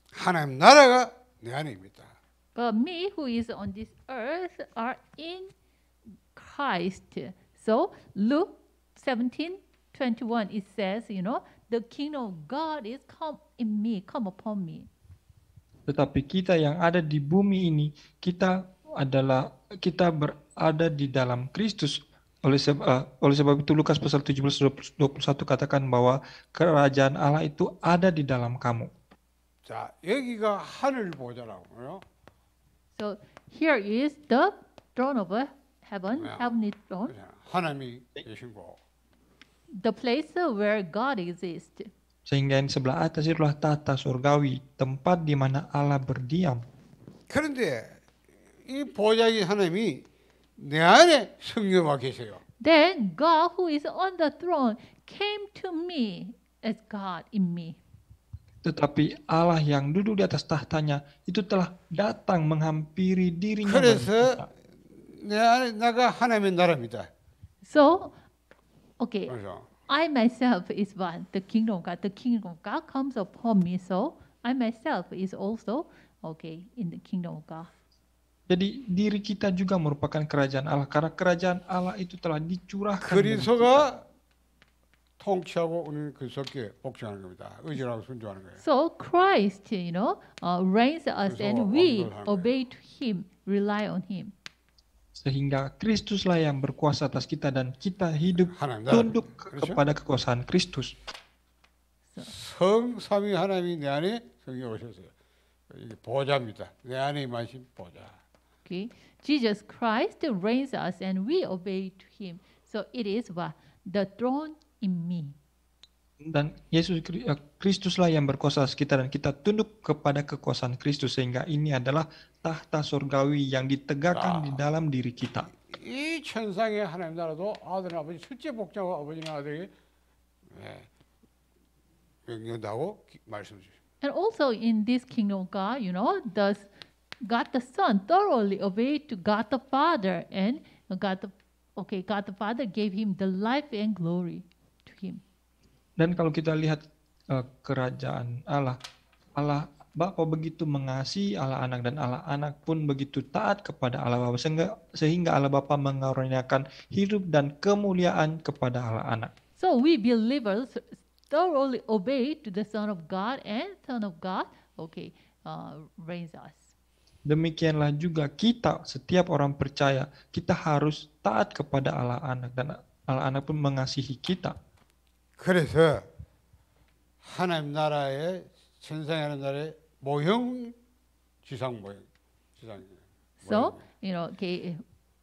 Speaker 1: 하나님 나라가 내 안에 있다.
Speaker 2: But me who is on this earth are in Christ. So Luke 17, 21, it says, you know, the kingdom of God is come in me, come upon me.
Speaker 3: Tetapi kita yang ada di bumi ini, kita adalah kita berada di dalam Kristus. Oleh sebab, eh, oleh sebab itu Lukas pasal 17 21 katakan bahwa kerajaan Allah itu ada di dalam kamu.
Speaker 1: 자, 여기가 하늘 보좌라고요.
Speaker 2: So here is the throne of heaven,
Speaker 1: Yeah.
Speaker 2: heavenly throne,
Speaker 1: 하나님이 계시고
Speaker 2: the place where God exists.
Speaker 3: Sehingga yang sebelah atas itulah tata surgawi, tempat di mana Allah berdiam.
Speaker 1: 그런데 이 보좌의 하나님이 내 안에 성령과 계세요.
Speaker 2: Then God who is on the throne came to me as God in me.
Speaker 3: Tetapi Allah yang duduk di atas tahtanya itu telah datang menghampiri dirinya bagi
Speaker 1: 그래서
Speaker 3: kita.
Speaker 1: 내 안에 나가 하나님의 나라입니다.
Speaker 2: So, okay,
Speaker 1: 그래서
Speaker 2: I myself is one, the kingdom of God. The kingdom of God comes upon me, so I myself is also okay in the kingdom of God.
Speaker 3: Jadi diri kita juga merupakan kerajaan Allah karena kerajaan Allah itu telah dicurahkan. bagi kita.
Speaker 1: 그리스도가 통치하고 우리는 그리스도께 복종하는 겁니다. 의존하고 순종하는 거예요.
Speaker 2: So Christ, you know, uh, reigns us
Speaker 1: 그래서
Speaker 2: and we
Speaker 1: 완전한 거예요.
Speaker 2: obey to Him, rely on Him.
Speaker 3: Sehingga Kristuslah yang berkuasa atas kita dan kita hidup
Speaker 1: 하나님 나라.
Speaker 3: tunduk ke-
Speaker 1: 그렇죠?
Speaker 3: kepada kekuasaan Kristus.
Speaker 1: 성삼위 하나님이 내 안에 성령 오셨어요. 이게 보좌입니다. 내 안에 임하신 보좌.
Speaker 2: Okay, Jesus Christ reigns us and we obey to Him. So it is what the throne in me.
Speaker 3: Dan Yesus Kri- eh, Kristuslah yang berkuasa atas kita dan kita tunduk kepada kekuasaan Kristus sehingga ini adalah tahta surgawi yang ditegakkan di dalam diri kita.
Speaker 1: 이 천상의 하나님 나라도 아들 아버지 첫째 복장과 아버지나 아들에게 예, 명령다고 기- 말씀 주십니다.
Speaker 2: And also in this kingdom of God, you know, the God the Son thoroughly obeyed to God the Father, and God the okay, God the Father gave him the life and glory to him.
Speaker 3: Dan kalau kita lihat eh, kerajaan Allah, Allah Bapa begitu mengasihi Allah anak dan Allah anak pun begitu taat kepada Allah Bapa sehingga, sehingga Allah Bapa mengaruniakan hidup dan kemuliaan kepada Allah anak.
Speaker 2: So we believers thoroughly obey to the Son of God, and Son of God, okay, uh, reigns us.
Speaker 3: Demikianlah juga kita, setiap orang percaya, kita harus taat kepada Allah anak dan Allah anak pun mengasihi kita.
Speaker 1: 그래서 하나님 나라의 천상의 하나님 나라의 모형 지상 모형 지상
Speaker 2: So you know, okay,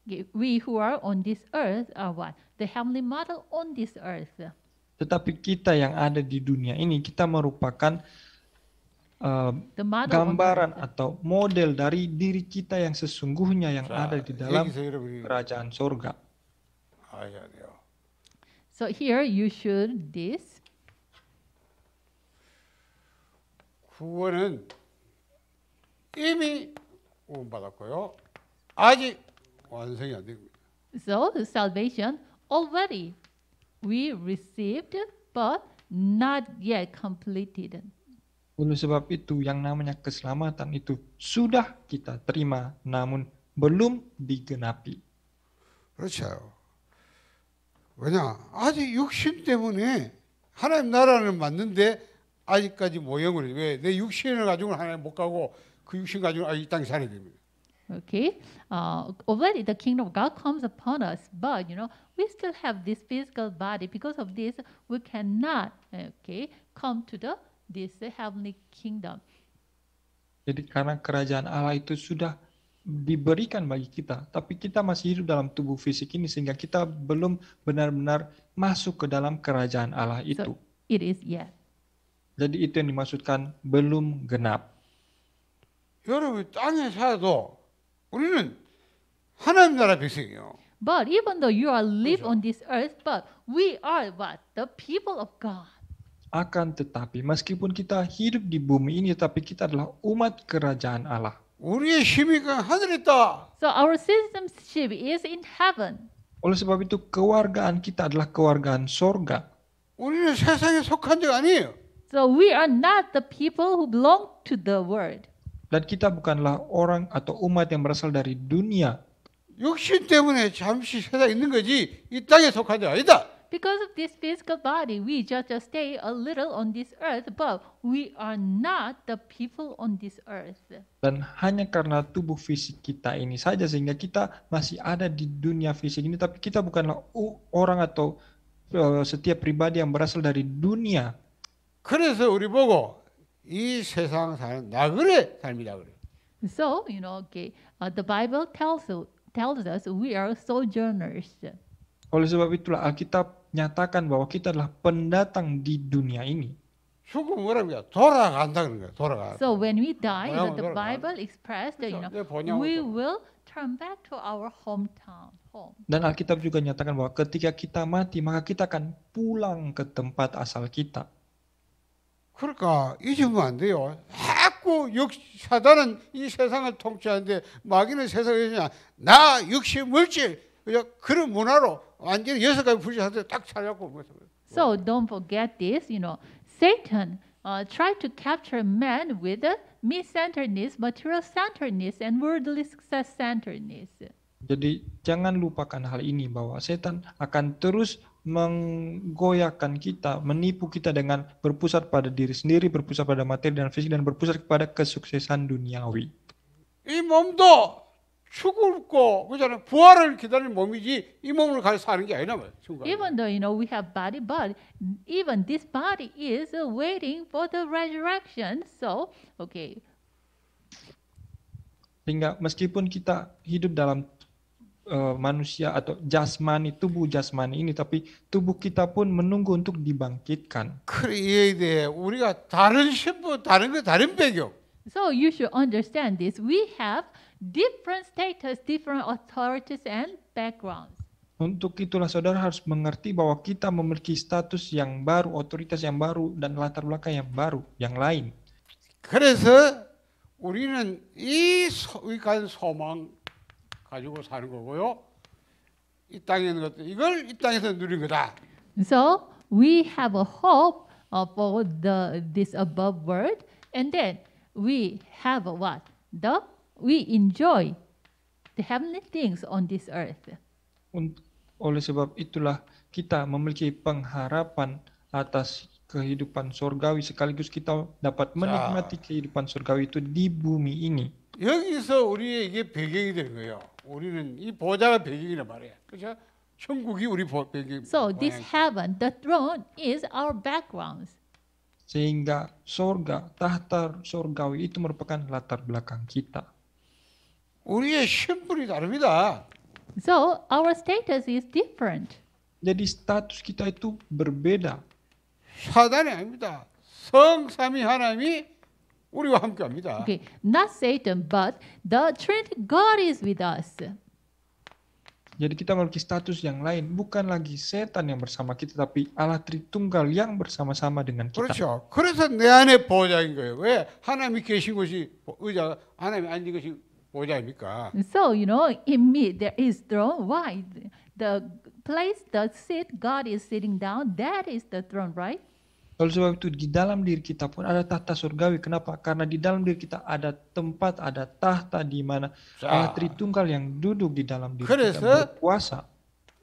Speaker 2: okay, we who are on this earth are what the heavenly model on this earth.
Speaker 3: Tetapi kita yang ada di dunia ini, kita merupakan uh,
Speaker 2: The model on
Speaker 3: gambaran
Speaker 2: earth.
Speaker 3: atau model dari diri kita yang sesungguhnya yang
Speaker 1: 자,
Speaker 3: ada di dalam
Speaker 1: 여기서 여러분이
Speaker 3: kerajaan surga.
Speaker 1: 아셔야 돼요.
Speaker 2: So here you should this.
Speaker 1: 구원은 이미 구원받았고요. 아직 완성이 안 된 겁니다.
Speaker 2: So salvation already we received, but not yet completed.
Speaker 3: Oleh sebab itu, yang namanya keselamatan itu sudah kita terima, namun belum digenapi.
Speaker 1: 그렇죠. 왜냐? 아직 육신 때문에 하나님 나라는 맞는데 아직까지 모형을 왜 내 육신을 가지고는 하나님 못 가고 그 육신 가지고 아직 이 땅에 살아야 됩니다.
Speaker 2: Okay, uh, already the kingdom of God comes upon us, but you know we still have this physical body. Because of this, we cannot okay come to the this heavenly kingdom.
Speaker 3: Jadi karena kerajaan Allah itu sudah diberikan bagi kita, tapi kita masih hidup dalam tubuh fisik ini sehingga kita belum benar-benar masuk ke dalam kerajaan Allah itu.
Speaker 2: So it is yet.
Speaker 3: Jadi itu yang dimaksudkan belum genap.
Speaker 1: 여러분 땅에 살아도 우리는 하나님 나라 백성이요.
Speaker 2: But even though you are live
Speaker 1: 그렇죠.
Speaker 2: on this earth, but we are what? The people of God.
Speaker 3: Akan tetapi meskipun kita hidup di bumi ini tapi kita adalah umat kerajaan Allah.
Speaker 1: 우리의 힘이 그 하늘에 있다.
Speaker 2: So our citizenship is in heaven.
Speaker 3: Oleh sebab itu kewargaan kita adalah kewargaan sorga.
Speaker 1: 우리는 세상에 속한 적 아니에요.
Speaker 2: So we are not the people who belong to the world.
Speaker 3: Dan kita bukanlah orang atau umat yang berasal dari dunia.
Speaker 1: 육신 때문에 잠시 세상에 있는 거지 이 땅에 속한 적 아니다.
Speaker 2: Because of this physical body, we just stay a little on this earth, but we are not the people on this earth.
Speaker 3: Dan hanya karena tubuh fisik kita ini saja sehingga kita masih ada di dunia fisik ini tapi kita bukanlah u- orang atau eh, setiap pribadi yang berasal dari dunia.
Speaker 1: 그래서 우리 보고 이 세상 사는 나그네 삶이다 그래.
Speaker 2: So, you know, okay, uh, the Bible tells, tells us we are sojourners.
Speaker 3: Oleh sebab itulah Alkitab nyatakan bahwa kita adalah pendatang di dunia ini.
Speaker 1: 죽으면 뭐라는 거야? 돌아간다 그런 거야. 돌아가.
Speaker 2: So when we die, you know,
Speaker 1: 모양은
Speaker 2: the
Speaker 1: 돌아가.
Speaker 2: Bible expressed that, you
Speaker 1: 그렇죠.
Speaker 2: know,
Speaker 1: 내 본향으로
Speaker 2: we
Speaker 1: 돌아가.
Speaker 2: will turn back to our hometown, home.
Speaker 3: Dan Alkitab juga nyatakan bahwa ketika kita mati maka kita akan pulang ke tempat asal kita.
Speaker 1: 그러니까 잊으면 안 돼요. 자꾸 역 사단은 이 세상을 통치하는데 마귀는 세상을 그냥 나 육신 물질 그냥 그런 문화로 완전히 여섯 가지 불신한테 딱 차려고 뭐.
Speaker 2: So don't forget this, you know, Satan uh, tried to capture man with uh, me-centeredness, material-centeredness, and worldly success-centeredness.
Speaker 3: Jadi jangan lupakan hal ini bahwa setan akan terus menggoyahkan kita, menipu kita dengan berpusat pada diri sendiri, berpusat pada materi dan fisik dan berpusat kepada kesuksesan duniawi.
Speaker 1: 이 몸도 죽고 그잖아 부활을 기다리는 몸이지 이 몸을 가지고 사는 게 말이야. 친구가.
Speaker 2: Even though, you know, we have body, but even this body is uh, waiting for the resurrection. So, okay,
Speaker 3: Sehingga meskipun kita hidup dalam eh, manusia atau jasmani, tubuh jasmani ini, tapi tubuh kita pun menunggu untuk dibangkitkan.
Speaker 1: 그래 우리가 다른 신분, 다른 거 다른 배경.
Speaker 2: so you should understand this. We have different status, different authorities, and backgrounds.
Speaker 3: Untuk itulah saudara harus mengerti bahwa kita memiliki status yang baru, otoritas yang baru, dan latar belakang yang baru, yang lain.
Speaker 1: 그래서 우리는 이 소위간 소망 가지고 사는 거고요. 이 땅에 있는 것도 이걸 이 땅에서 누린 거다.
Speaker 2: So we have a hope uh, for the this above world, and then we have a what? The we enjoy the heavenly things on this earth.
Speaker 3: Un- Oleh sebab itulah kita memiliki pengharapan atas kehidupan surgawi sekaligus kita dapat menikmati kehidupan surgawi itu di bumi ini.
Speaker 1: 여기서 우리의 이게 배경이 되는 거예요. 우리는 이 보좌가 배경이란 말이야. 그렇죠? 천국이 우리 보- 배경.
Speaker 2: So this
Speaker 1: 모양이지.
Speaker 2: heaven, the throne, is our backgrounds.
Speaker 3: Sehingga surga, tahta surgawi itu merupakan latar belakang kita.
Speaker 1: 우리의 신분이 다릅니다.
Speaker 2: So our status is different.
Speaker 3: Jadi status kita itu berbeda.
Speaker 1: 사단이 아닙니다. 성삼위 하나님이 우리와 함께합니다.
Speaker 2: Okay, not Satan, but the Trinity God is with us.
Speaker 3: Jadi kita memiliki status yang lain, bukan lagi setan yang bersama kita, tapi Allah Tritunggal yang bersama-sama dengan kita.
Speaker 1: 그렇죠. 그래서 내 안에 보좌인 거예요. 왜 하나님이 계신 곳이 의자, 하나님이 앉은 것이 보좌입니까?
Speaker 2: So, you know, in me there is throne. Why? The place, the seat God is sitting down, that is the throne, right?
Speaker 3: Oleh sebab itu di dalam diri kita pun ada tahta surgawi. Kenapa? Karena di dalam diri kita ada tempat, ada tahta di mana
Speaker 1: 자.
Speaker 3: Allah Tritunggal yang duduk di dalam diri kita
Speaker 1: 그래서
Speaker 3: berkuasa.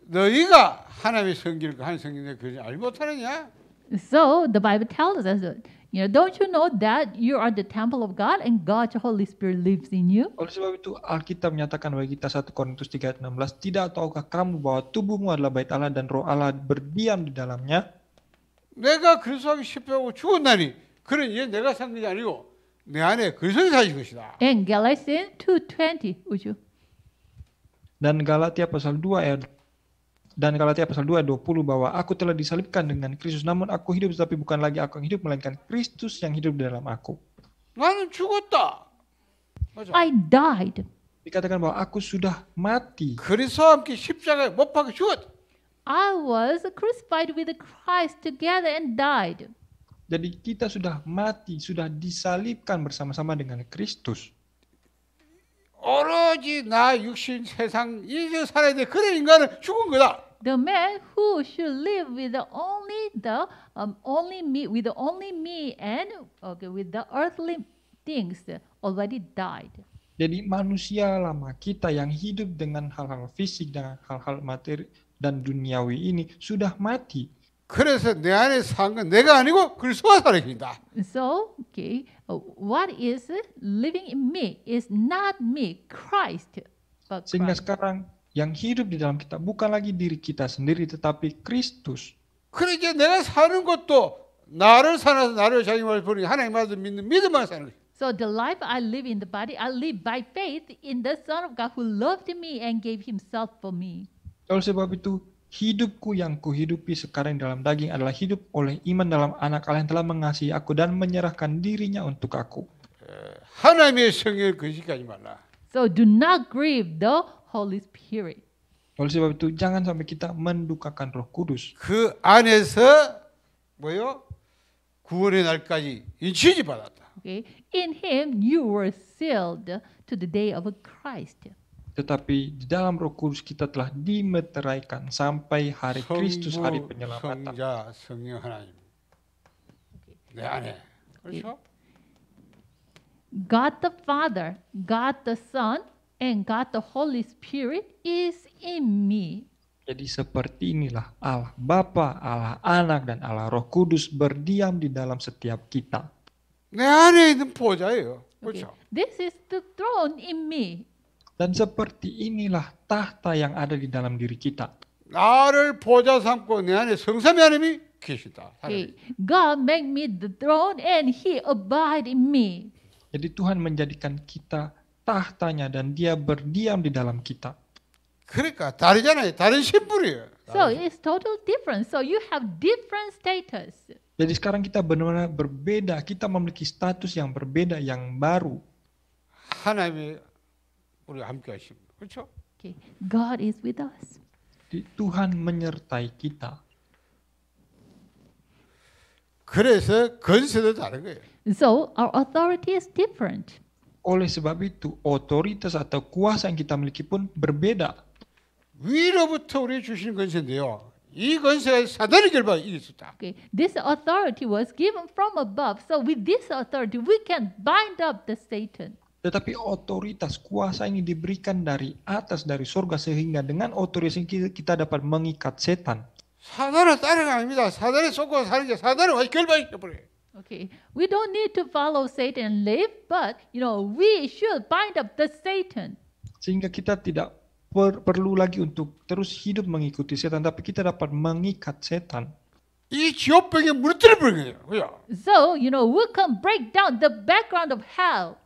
Speaker 1: 너희가 하나님의 성기를 한 성기인데 그지 알지 못하느냐?
Speaker 2: So the Bible tells us, that, you know, don't you know that you are the temple of God and God's Holy Spirit lives in you?
Speaker 3: Oleh sebab itu Alkitab menyatakan bagi kita 1 Korintus 3 ayat 16, tidak tahukah kamu bahwa tubuhmu adalah bait Allah dan roh Allah berdiam di dalamnya?
Speaker 1: 내가 그리스도하기 십자고 죽었나니 그런 이 내가 산 것이 아니고 내 안에 그리스도가 사신 것이다.
Speaker 2: And Galatians 2.20, would you?
Speaker 3: Dan Galatia pasal 2 ayat dan Galatia pasal 2 ayat 20 bahwa aku telah disalibkan dengan Kristus namun aku hidup tetapi bukan lagi aku yang hidup melainkan Kristus yang hidup di dalam aku.
Speaker 1: 나는 죽었다. 맞아.
Speaker 2: I died.
Speaker 3: Dikatakan bahwa aku sudah mati.
Speaker 1: 그리스도와 함께 십자가에 못 박혀 죽었다.
Speaker 2: I was crucified with Christ together and died.
Speaker 3: Jadi kita sudah mati, sudah disalibkan bersama-sama dengan Kristus.
Speaker 1: 오로지 나 육신 세상 이저 살아야 돼 그런 인간은 죽은 거다.
Speaker 2: The man who should live with the only the um, only me with the only me and okay with the earthly things already died.
Speaker 3: Jadi manusia lama kita yang hidup dengan hal-hal fisik dan hal-hal materi dan duniawi ini sudah mati.
Speaker 1: 그래서 내 안에 산 건 내가 아니고 그리스도가 살아계신다.
Speaker 2: So okay, uh, what is living in me is not me, Christ, but
Speaker 3: Sehingga
Speaker 2: Christ.
Speaker 3: sekarang yang hidup di dalam kita bukan lagi diri kita sendiri tetapi Kristus.
Speaker 1: 그러니까 내가 사는 것도 나를 살아서 나를 자기말 부르니 하나님 아들 믿는 믿음만 사는 거야.
Speaker 2: So the life I live in the body, I live by faith in the Son of God who loved me and gave Himself for me.
Speaker 3: Oleh sebab itu, hidupku yang kuhidupi sekarang dalam daging adalah hidup oleh iman dalam anak Allah yang telah mengasihi aku dan menyerahkan dirinya untuk aku.
Speaker 1: 하나님의 성령을 거짓하지 말라.
Speaker 2: So do not grieve the Holy Spirit.
Speaker 3: Oleh sebab itu, jangan sampai kita mendukakan roh kudus.
Speaker 1: 그 안에서 뭐요? 구원의 날까지 인치지 받았다.
Speaker 2: Okay, in Him you were sealed to the day of Christ.
Speaker 3: Tetapi di dalam roh kudus kita telah dimeteraikan sampai hari Kristus, hari
Speaker 1: 성부,
Speaker 3: penyelamatan.
Speaker 1: 성자, 성령 하나님. 내 안에. 그렇죠?
Speaker 2: God the Father, God the Son, and God the Holy Spirit is in me.
Speaker 3: Jadi seperti inilah Allah Bapa, Allah Anak, dan Allah Roh Kudus berdiam di dalam setiap kita.
Speaker 1: 내 안에 있는 보좌예요.
Speaker 2: Okay.
Speaker 1: 그렇죠?
Speaker 2: This is the throne in me.
Speaker 3: Dan seperti inilah tahta yang ada di dalam diri kita.
Speaker 1: 나를 보좌 삼고 내 안에 성삼위 하나님이 계시다.
Speaker 2: Okay. God made me the throne and He abide in me.
Speaker 3: Jadi Tuhan menjadikan kita tahtanya dan dia berdiam di dalam kita.
Speaker 1: 그러니까 다르잖아요. 다른 신분이에요.
Speaker 2: So it's total different. So you have different status.
Speaker 3: Jadi sekarang kita benar-benar berbeda, kita memiliki status yang berbeda, yang baru.
Speaker 1: 하나님이 우리가 함께 하십니다. 그렇죠?
Speaker 2: Okay. God is with us.
Speaker 3: Di- Tuhan menyertai kita.
Speaker 1: 그래서 건세도 다른 거예요.
Speaker 2: So our authority is different.
Speaker 3: Oleh sebab itu, otoritas atau kuasa yang kita miliki pun berbeda.
Speaker 1: 위로부터 우리 주시는 건세인데요. 이 건세가 사단의 결박을 이길 수 있다.
Speaker 2: Okay. This authority was given from above. So with this authority, we can bind up the Satan.
Speaker 3: Tetapi otoritas kuasa ini diberikan dari atas, dari surga, sehingga dengan otoritas ini kita- kita dapat mengikat setan.
Speaker 1: 사단은 다른 거 아닙니다. 사단에 속고 사는 게 사단을 완전 결박시켜버려요.
Speaker 2: Okay, we don't need to follow Satan and live, but you know we should bind up the Satan.
Speaker 3: Sehingga kita tidak per perlu lagi untuk terus hidup mengikuti setan, tapi kita dapat mengikat setan.
Speaker 2: So, you know, we can break down the background of hell.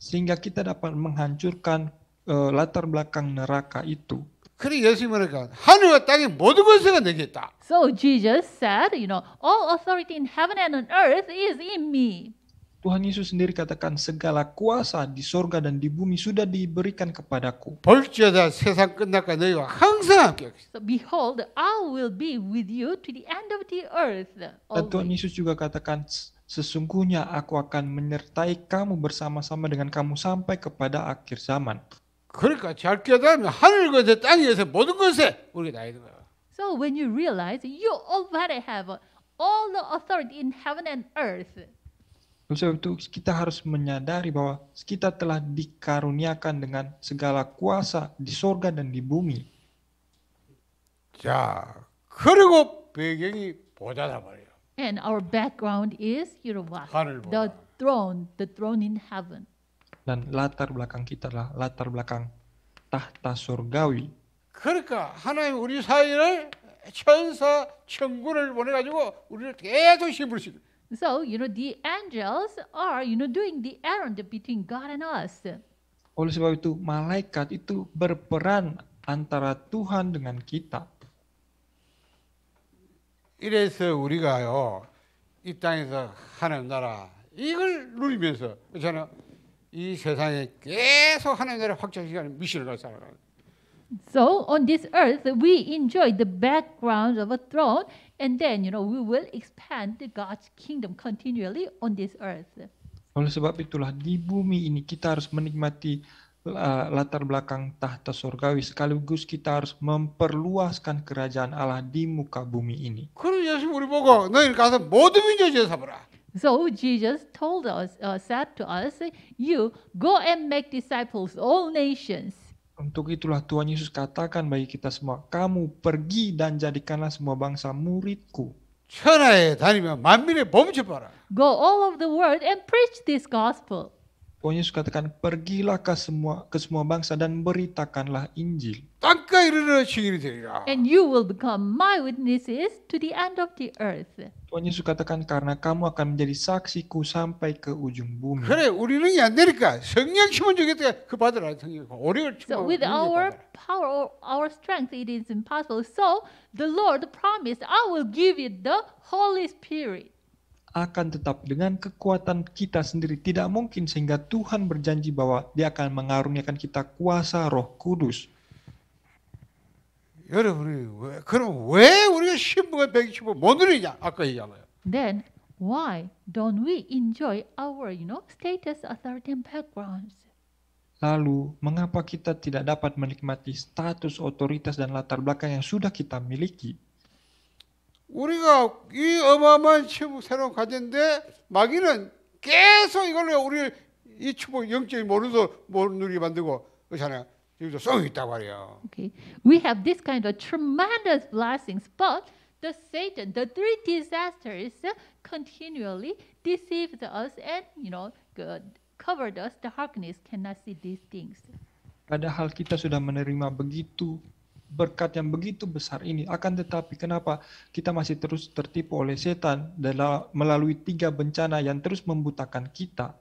Speaker 3: Sehingga kita dapat menghancurkan uh, latar belakang neraka itu.
Speaker 1: 그래 예수님이 그러니까 하늘과 땅의 모든 건세가 내게 있다.
Speaker 2: So Jesus said, you know, all authority in heaven and on earth is in me.
Speaker 3: Tuhan Yesus sendiri katakan segala kuasa di sorga dan di bumi sudah diberikan kepadaku.
Speaker 1: 볼지어다 세상 끝날까 너희와 항상 함께 하겠다.
Speaker 2: So behold, I will be with you to the end of the earth.
Speaker 3: Dan Tuhan
Speaker 2: always.
Speaker 3: Yesus juga katakan sesungguhnya aku akan menyertai kamu bersama-sama dengan kamu sampai kepada akhir zaman.
Speaker 1: 그러니까 잘 깨달으면 하늘 것에 땅에서 모든 것에 우리가 다 있는 거야.
Speaker 2: So when you realize you already have all the authority in heaven and earth.
Speaker 3: Sebab itu kita harus menyadari bahwa kita telah dikaruniakan dengan segala kuasa di sorga dan di bumi.
Speaker 1: 자, 그리고 배경이 보좌다 말이에요.
Speaker 2: And our background is, you know what?
Speaker 1: 하늘
Speaker 2: The
Speaker 1: 보좌.
Speaker 2: throne, the throne in heaven.
Speaker 3: Dan latar belakang kita adalah latar belakang tahta surgawi.
Speaker 1: 그러니까 하나님 우리 사이를 천사, 천군을 보내가지고 우리를 계속 힘을 시켜.
Speaker 2: So, you know, the angels are, you know, doing the errand between God and us.
Speaker 3: Oleh sebab itu malaikat itu berperan antara Tuhan dengan kita.
Speaker 1: 이래서 우리가요 이 땅에서 하나님 나라 이걸 누리면서 그렇잖아요. 이 세상에 계속 하나님 나라 확장시키는 미션을 가서 살아가는.
Speaker 2: So on this earth, we enjoy the background of a throne, and then you know we will expand the God's kingdom continually on this earth.
Speaker 3: Oleh sebab itulah di bumi ini kita harus menikmati uh, latar belakang tahta surgawi sekaligus kita harus memperluaskan kerajaan Allah di muka bumi ini.
Speaker 1: 그런 예수 우리 보고 너희는 가서 모든 민족에 잡아라.
Speaker 2: So Jesus told us, uh, said to us, "You go and make disciples all nations."
Speaker 3: Untuk itulah Tuhan Yesus katakan bagi kita semua, kamu pergi dan jadikanlah semua bangsa muridku.
Speaker 1: 천하에 다니며 만민의 범죄 봐라.
Speaker 2: Go all over the world and preach this gospel.
Speaker 3: Tuhan Yesus katakan, pergilah ke semua ke semua bangsa dan beritakanlah Injil.
Speaker 1: 땅가 이르러 증인이 되리라.
Speaker 2: And you will become my witnesses to the end of the earth.
Speaker 3: Tuhan Yesus katakan, karena kamu akan menjadi saksiku sampai ke ujung bumi.
Speaker 1: 그래 우리 능이 안 되니까 성령 충만 주겠다 그 받으라 성령 오래를
Speaker 2: So
Speaker 1: 충만
Speaker 2: with
Speaker 1: 능력
Speaker 2: our
Speaker 1: 받아라.
Speaker 2: power or our strength, it is impossible. So the Lord promised, I will give you the Holy Spirit.
Speaker 3: akan tetap dengan kekuatan kita sendiri tidak mungkin sehingga Tuhan berjanji bahwa dia akan mengaruniakan kita kuasa roh kudus.
Speaker 2: Then why don't we enjoy our you know status authority and backgrounds?
Speaker 3: Lalu, mengapa kita tidak dapat menikmati status otoritas dan latar belakang yang sudah kita miliki?
Speaker 1: 우리가 이 어마어마한 축복 새로 가졌는데 마귀는 계속 이걸로 우리 이 축복 영적인 모르도 못 누리게 만들고 그렇잖아요. 여기도 썽이 있단 말이에요.
Speaker 2: Okay, we have this kind of tremendous blessings, but the Satan, the three disasters, uh, continually deceived us and you know covered us. The darkness cannot see these things.
Speaker 3: Padahal kita sudah menerima begitu berkat yang begitu besar ini. Akan tetapi kenapa kita masih terus tertipu oleh setan dalam melalui tiga bencana yang terus membutakan kita?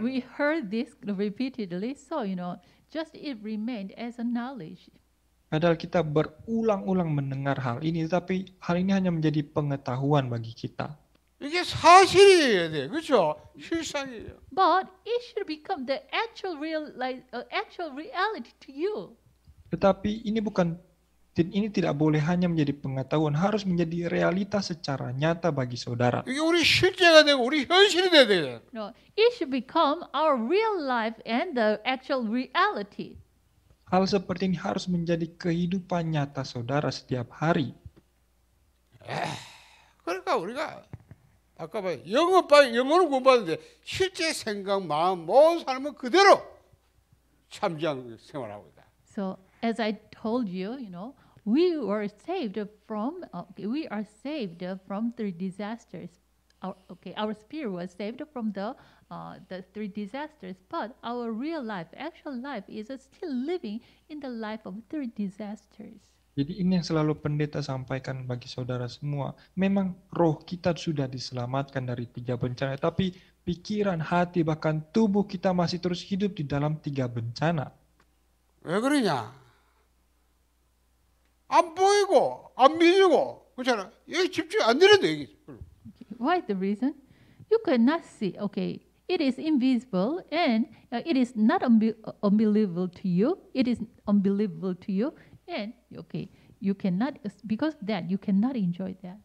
Speaker 2: We heard this repeatedly, so you know, just it remained as a knowledge.
Speaker 3: Padahal kita berulang-ulang mendengar hal ini, tapi hal ini hanya menjadi pengetahuan bagi kita.
Speaker 1: 이게 사실이어야 돼, 그렇죠? 실상이에요.
Speaker 2: But it should become the actual real, like, uh, actual reality to you.
Speaker 3: Tetapi ini bukan ini tidak boleh hanya menjadi pengetahuan, harus menjadi realitas secara nyata bagi saudara.
Speaker 1: 이게 우리 실제가 되고 우리 현실이 돼야 돼.
Speaker 2: No, it should become our real life and the actual reality.
Speaker 3: Hal seperti ini harus menjadi kehidupan nyata saudara setiap hari.
Speaker 1: 그러니까 우리가 아까 봐 영어 봐 영어는 공부하는데 실제 생각, 마음, 모든 삶은 그대로 참지한 생활하고 있다.
Speaker 2: So as I told you, you know, we were saved from uh, okay, we are saved from three disasters. Our, okay, our spirit was saved from the uh, the three disasters, but our real life, actual life, is still living in the life of three disasters.
Speaker 3: Jadi ini yang selalu pendeta sampaikan bagi saudara semua. Memang roh kita sudah diselamatkan dari tiga bencana, tapi pikiran, hati, bahkan tubuh kita masih terus hidup di dalam tiga bencana.
Speaker 1: 왜 그러냐? 안 보이고 안 믿고 그렇잖아. 여기 집중 안 되는데 여기.
Speaker 2: Why the reason? You cannot see. Okay, it is invisible and uh, it is not unbe- uh, unbelievable to you. It is unbelievable to you, and okay, you cannot because of that you cannot enjoy that.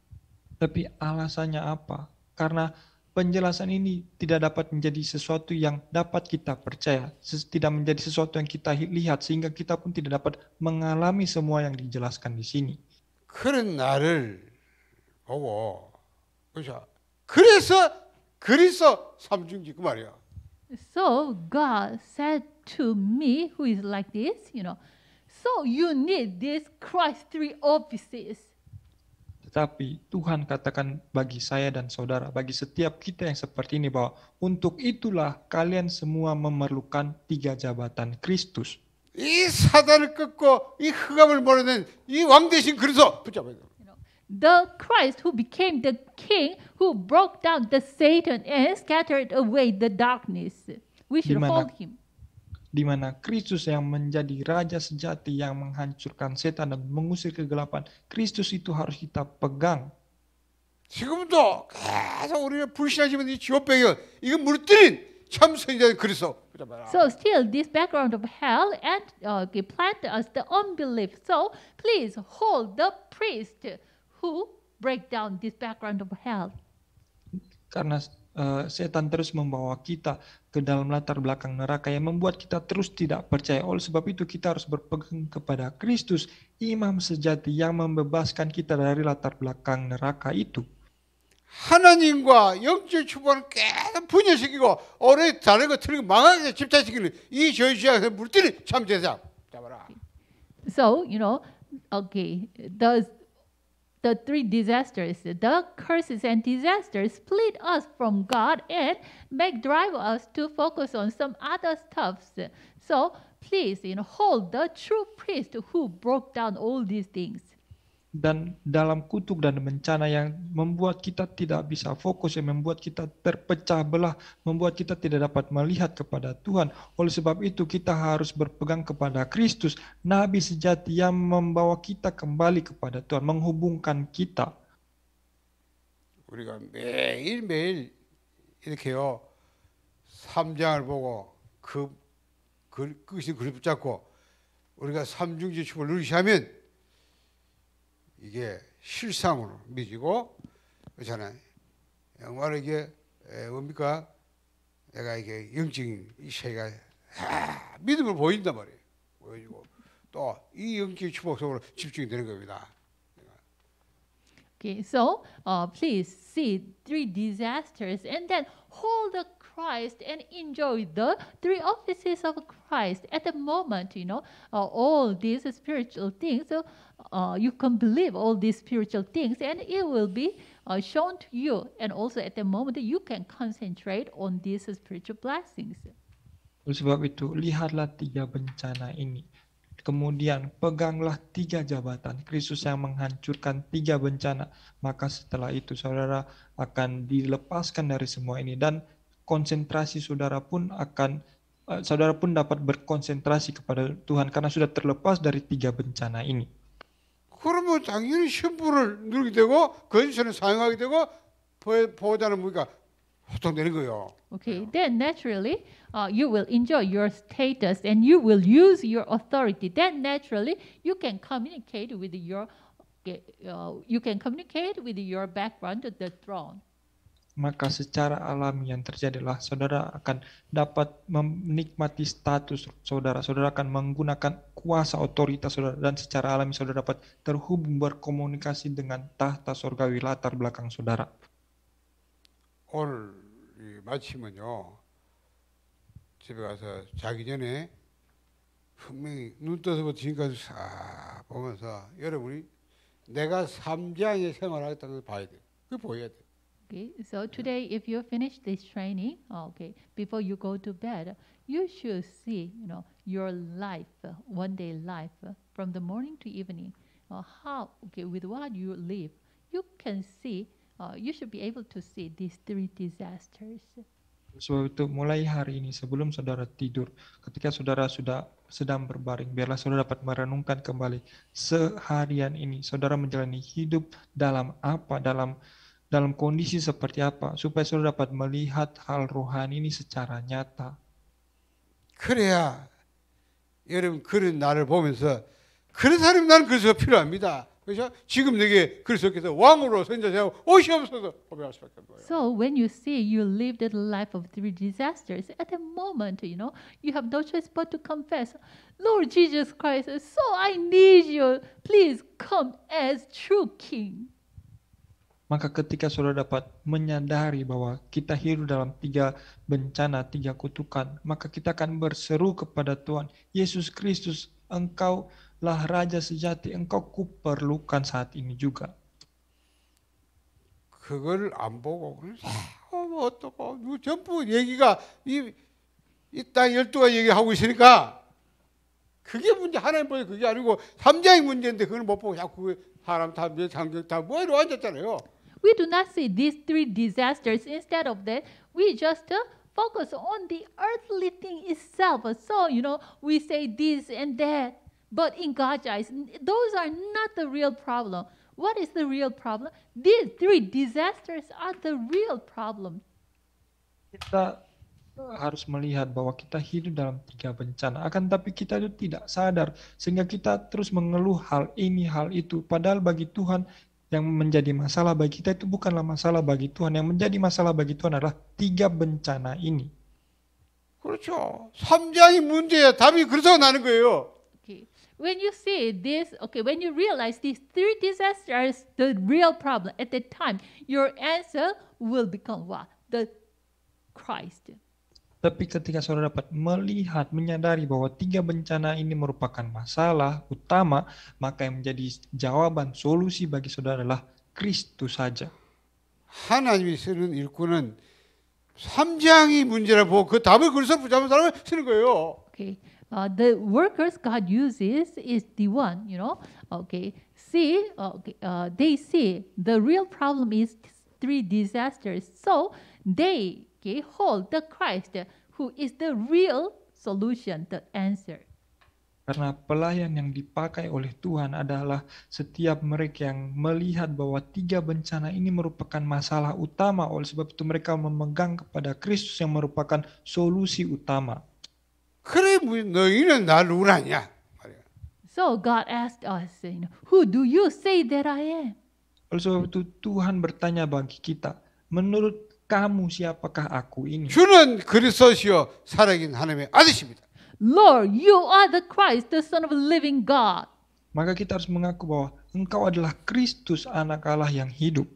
Speaker 3: Tapi alasannya apa? Karena penjelasan ini tidak dapat menjadi sesuatu yang dapat kita percaya, ses- tidak menjadi sesuatu yang kita hi- lihat sehingga kita pun tidak dapat mengalami semua yang dijelaskan di sini.
Speaker 1: 그런 나를 보고 그렇죠. 그래서 그리스도 삼중지 그 말이야.
Speaker 2: So God said to me, who is like this, you know, so you need these Christ three offices.
Speaker 3: Tetapi Tuhan katakan bagi saya dan saudara, bagi setiap kita yang seperti ini bahwa untuk itulah kalian semua memerlukan tiga jabatan Kristus.
Speaker 1: 이 사단을 끊고 이 흑암을 몰아낸 이 왕 대신 그리스도 붙잡아야 돼.
Speaker 2: You know, the Christ who became the king who broke down the Satan and scattered away the darkness. We should
Speaker 3: Di mana-
Speaker 2: hold him.
Speaker 3: di mana Kristus yang menjadi raja sejati yang menghancurkan setan dan mengusir kegelapan. Kristus itu harus kita pegang.
Speaker 1: 지금도 계속 우리는 불신하지만 이 지옥 배경 이거 무너뜨린 참 선지자 그리스도 그죠 말이야.
Speaker 2: So still this background of hell and uh, okay, plant us the unbelief. So please hold the priest who break down this background of hell.
Speaker 3: Karena eh, setan terus membawa kita ke dalam latar belakang neraka yang membuat kita terus tidak percaya. Oleh sebab itu kita harus berpegang kepada Kristus, imam sejati yang membebaskan kita dari latar belakang neraka itu.
Speaker 1: 하나님과 영적 추구를 계속 분열시키고 오래 다른 거 틀린 거 망하게 집착시키는 이 저주에서 물들인 참 제사 잡아라.
Speaker 2: So you know, okay, the the three disasters, the curses and disasters, split us from God and make drive us to focus on some other stuffs. So please, you know, hold the true priest who broke down all these things.
Speaker 3: Dan dalam kutuk dan bencana yang membuat kita tidak bisa fokus, yang membuat kita terpecah belah, membuat kita tidak dapat melihat kepada Tuhan. Oleh sebab itu kita harus berpegang kepada Kristus, Nabi sejati yang membawa kita kembali kepada Tuhan, menghubungkan kita.
Speaker 1: 우리가 매일 매일 이렇게요 삼장을 보고 그, 그 끝이 그리 붙잡고 우리가 삼중지 춤을 누리시하면 이게 실상으로 믿지고 그렇잖아요. 정말 이게 에, 뭡니까? 내가 이게 영적인 이 세계가 아, 믿음을 보인단 말이에요. 보여지고 또 이 영적인 축복 속으로 집중이 되는 겁니다.
Speaker 2: Okay, so uh, please see three disasters and then hold the Christ and enjoy the three offices of Christ. At the moment, you know, uh, all these spiritual things, so, uh, you can believe all these spiritual things and it will be uh, shown to you. And also at the moment, you can concentrate on these spiritual blessings.
Speaker 3: Oleh sebab itu, lihatlah tiga bencana ini. Kemudian peganglah tiga jabatan Kristus yang menghancurkan tiga bencana. Maka setelah itu saudara akan dilepaskan dari semua ini dan konsentrasi saudara pun akan eh, saudara pun dapat berkonsentrasi kepada Tuhan karena sudah terlepas dari tiga bencana ini.
Speaker 1: 그러면 당연히 신분을 누리게 되고 거짓선을 사용하게 되고 보- 보호자는 뭐니까 호통되는 거예요.
Speaker 2: Okay, then naturally uh, you will enjoy your status and you will use your authority. Then naturally you can communicate with your okay, uh, you can communicate with your background to the throne.
Speaker 3: Maka secara alami yang terjadilah saudara akan dapat menikmati status saudara. Saudara akan menggunakan kuasa otoritas saudara dan secara alami saudara dapat terhubung berkomunikasi dengan tahta sorgawi latar belakang saudara.
Speaker 1: 오늘 이 마치면요 집에 가서 자기 전에 분명히 눈 떠서부터 지금까지 싹 보면서 여러분이 내가 삼장의 생활하겠다는 걸 봐야 돼. 그 보여야 돼.
Speaker 2: Okay, so today if you finish this training, okay, before you go to bed, you should see, you know, your life, one day life, from the morning to evening, uh, how, okay, with what you live, you can see, uh, you should be able to see these three disasters.
Speaker 3: Sebab itu mulai hari ini sebelum saudara tidur, ketika saudara sudah sedang berbaring, biarlah saudara dapat merenungkan kembali seharian ini. Saudara menjalani hidup dalam apa, dalam dalam kondisi seperti apa, supaya saudara dapat melihat hal rohani ini secara nyata.
Speaker 1: 그래야 여러분 그런 나를 보면서 그런 사람이 나는 그래서 필요합니다. 그렇죠? 지금 내게 그리스도께서 왕으로 선자세하고 오시옵소서 고백할 수밖에 없는 거예요.
Speaker 2: So when you see you lived the life of three disasters, at the moment, you know, you have no choice but to confess, Lord Jesus Christ, so I need you. Please come as true King.
Speaker 3: Maka ketika saudara dapat menyadari bahwa kita hidup dalam tiga bencana, tiga kutukan, maka kita akan berseru kepada Tuhan, Yesus Kristus, Engkaulah Raja sejati, Engkau kuperlukan saat ini juga.
Speaker 1: 그걸 안 보고 그냥 아, 뭐 어떠고 뭐 전부 얘기가 이이땅 열두가 얘기하고 있으니까 그게 문제 하나님 보니 그게 아니고 삼장의 문제인데 그걸 못 보고 자꾸 그 사람 다 장경 다뭐 이러 앉았잖아요.
Speaker 2: We do not see these three disasters. Instead of that, we just uh, focus on the earthly thing itself. So, you know, we say this and that. But in God's eyes, those are not the real problem. what is the real problem? These three disasters are the real problem.
Speaker 3: Kita harus melihat bahwa kita hidup dalam tiga bencana. Akan tapi kita itu tidak sadar sehingga kita terus mengeluh hal ini, hal itu. Padahal bagi Tuhan yang menjadi masalah bagi kita itu bukanlah masalah bagi Tuhan. Yang menjadi masalah bagi Tuhan adalah tiga bencana ini.
Speaker 1: 그렇죠. 삼장이 문제야. 답이 그래서 나는 거예요.
Speaker 2: Okay. When you see this, okay, when you realize these three disasters are the real problem at that time, your answer will become what? The Christ.
Speaker 3: Tapi ketika saudara dapat melihat, menyadari bahwa tiga bencana ini merupakan masalah utama, maka yang menjadi jawaban solusi bagi saudara adalah Kristus saja.
Speaker 1: 하나님이 쓰는 일꾼은 삼장이 문제라 보고 그 답을 그래서 붙잡은 사람을 쓰는 거예요.
Speaker 2: Okay. Uh, the workers God uses is the one, you know. Okay. See, uh, okay, uh, they see the real problem is three disasters. So they okay, hold the Christ who is the real solution, the answer.
Speaker 3: Karena pelayan yang dipakai oleh Tuhan adalah setiap mereka yang melihat bahwa tiga bencana ini merupakan masalah utama. Oleh sebab itu mereka memegang kepada Kristus yang merupakan solusi utama.
Speaker 1: 그래 뭐 너희는 나 누구라냐 말이야.
Speaker 2: So God asked us, you know, who do you say that I am?
Speaker 3: Oleh sebab itu Tuhan bertanya bagi kita, menurut kamu siapakah aku ini?
Speaker 1: 주는 그리스도시요 살아계신 하나님의 아들입니다.
Speaker 2: Lord, you are the Christ, the Son of the living God.
Speaker 3: Maka kita harus mengaku bahwa engkau adalah Kristus anak Allah yang hidup.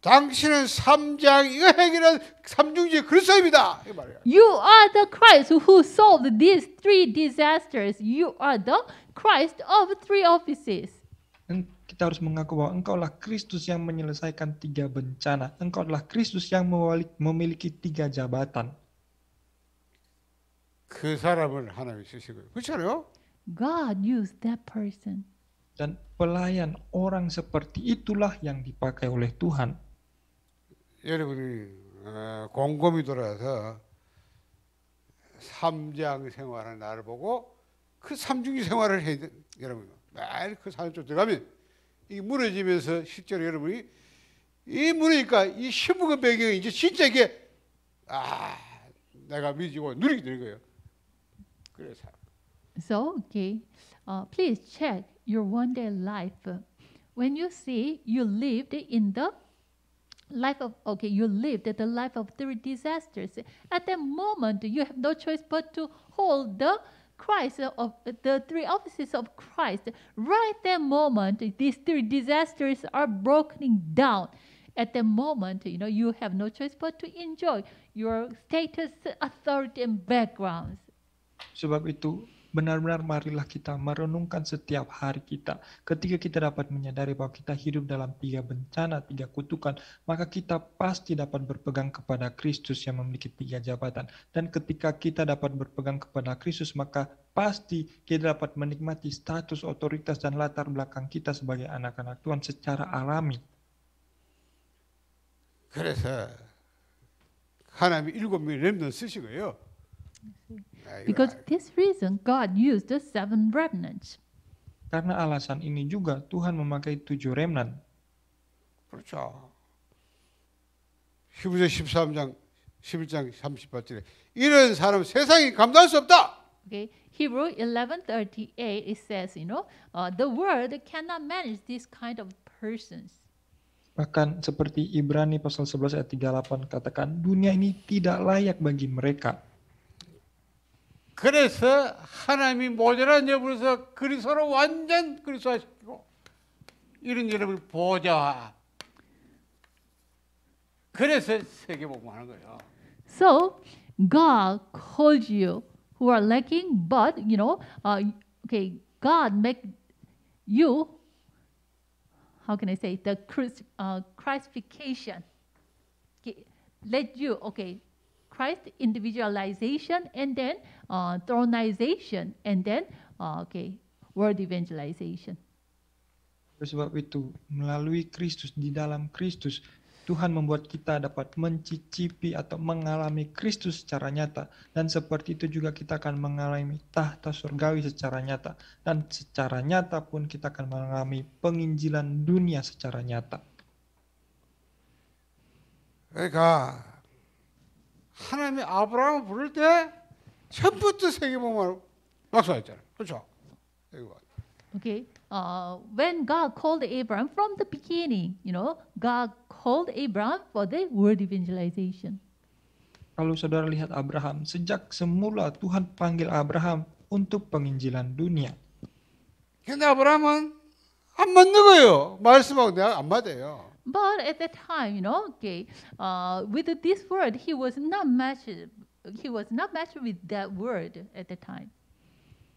Speaker 1: 당신은 삼장 이거 해결한 삼중지 그리스도입니다. 이 말이야.
Speaker 2: You are the Christ who solved these three disasters. You are the Christ of three offices.
Speaker 3: Eng- Kita harus mengaku bahwa engkaulah Kristus yang menyelesaikan tiga bencana. Engkau adalah Kristus yang mewali- memiliki tiga jabatan.
Speaker 1: 그 사람을 하나님이 쓰시고요. 그렇잖아요.
Speaker 2: God used that person.
Speaker 3: Dan pelayan orang seperti itulah yang dipakai oleh Tuhan.
Speaker 1: 여러분이 어, 곰곰이 돌아서 삼장 생활하는 나를 보고 그 삼중지 생활을 해야 돼. 여러분 매일 그 산에 좀 들어가면 이 무너지면서 실제로 여러분이 이 무너니까 이 신부의 배경이 이제 진짜 이게 아 내가 믿지고 누리게 되는 거예요. 그래서
Speaker 2: So, okay, uh, please check your one day life. Uh, When you see you lived in the life of, okay, you lived the life of three disasters. At that moment, you have no choice but to hold the Christ of the three offices of Christ. Right that moment, these three disasters are broken down. At the moment, you know, you have no choice but to enjoy your status, authority, and backgrounds.
Speaker 3: Sebab itu, benar-benar marilah kita merenungkan setiap hari kita. Ketika kita dapat menyadari bahwa kita hidup dalam tiga bencana, tiga kutukan, maka kita pasti dapat berpegang kepada Kristus yang memiliki tiga jabatan. Dan ketika kita dapat berpegang kepada Kristus, maka pasti kita dapat menikmati status, otoritas, dan latar belakang kita sebagai anak-anak Tuhan secara alami.
Speaker 1: 그래서 하나님이 일곱 명의 렘넌 쓰신 거예요. 아, 이거
Speaker 2: Because this reason, God used the seven remnants.
Speaker 3: Karena alasan ini juga Tuhan memakai tujuh remnan.
Speaker 1: 그렇죠. 히브리서 13장 11장 38절에 이런 사람 세상이 감당할 수 없다.
Speaker 2: Okay, Hebrew 11:38 it says, you know, uh, the world cannot manage this kind of persons.
Speaker 3: Bahkan seperti Ibrani pasal 11 ayat 38 katakan, dunia ini tidak layak bagi mereka.
Speaker 1: 그래서 하나님이 모자란 여부에서 그리스도로 완전 그리스도하시고 이런 여러분을 보좌. 그래서 세계 복음하는 거예요.
Speaker 2: So God called you who are lacking, but you know, uh, okay, God make you. How can I say the Christ, uh, Christification? Okay, let you okay, Christ individualization and then uh, thronization and then uh, okay world evangelization.
Speaker 3: Oleh sebab itu, melalui Kristus di dalam Kristus, Tuhan membuat kita dapat mencicipi atau mengalami Kristus secara nyata dan seperti itu juga kita akan mengalami tahta surgawi secara nyata dan secara nyata pun kita akan mengalami penginjilan dunia secara nyata.
Speaker 1: Eka. 하나님이 아브라함을 부를 때 처음부터 세계복음을 막사했잖아요. 그렇죠? 이거.
Speaker 2: Okay. Uh, when God called Abraham from the beginning, you know, God called Abraham for the word evangelization.
Speaker 3: Kalau saudara lihat Abraham, sejak semula Tuhan panggil Abraham untuk penginjilan dunia.
Speaker 1: 근데 아브라함은 안 맞는 거예요. 말씀하고 내가 안 맞아요.
Speaker 2: But at that time, you know, okay, uh, with this word, he was not matched. He was not matched with that word at the time.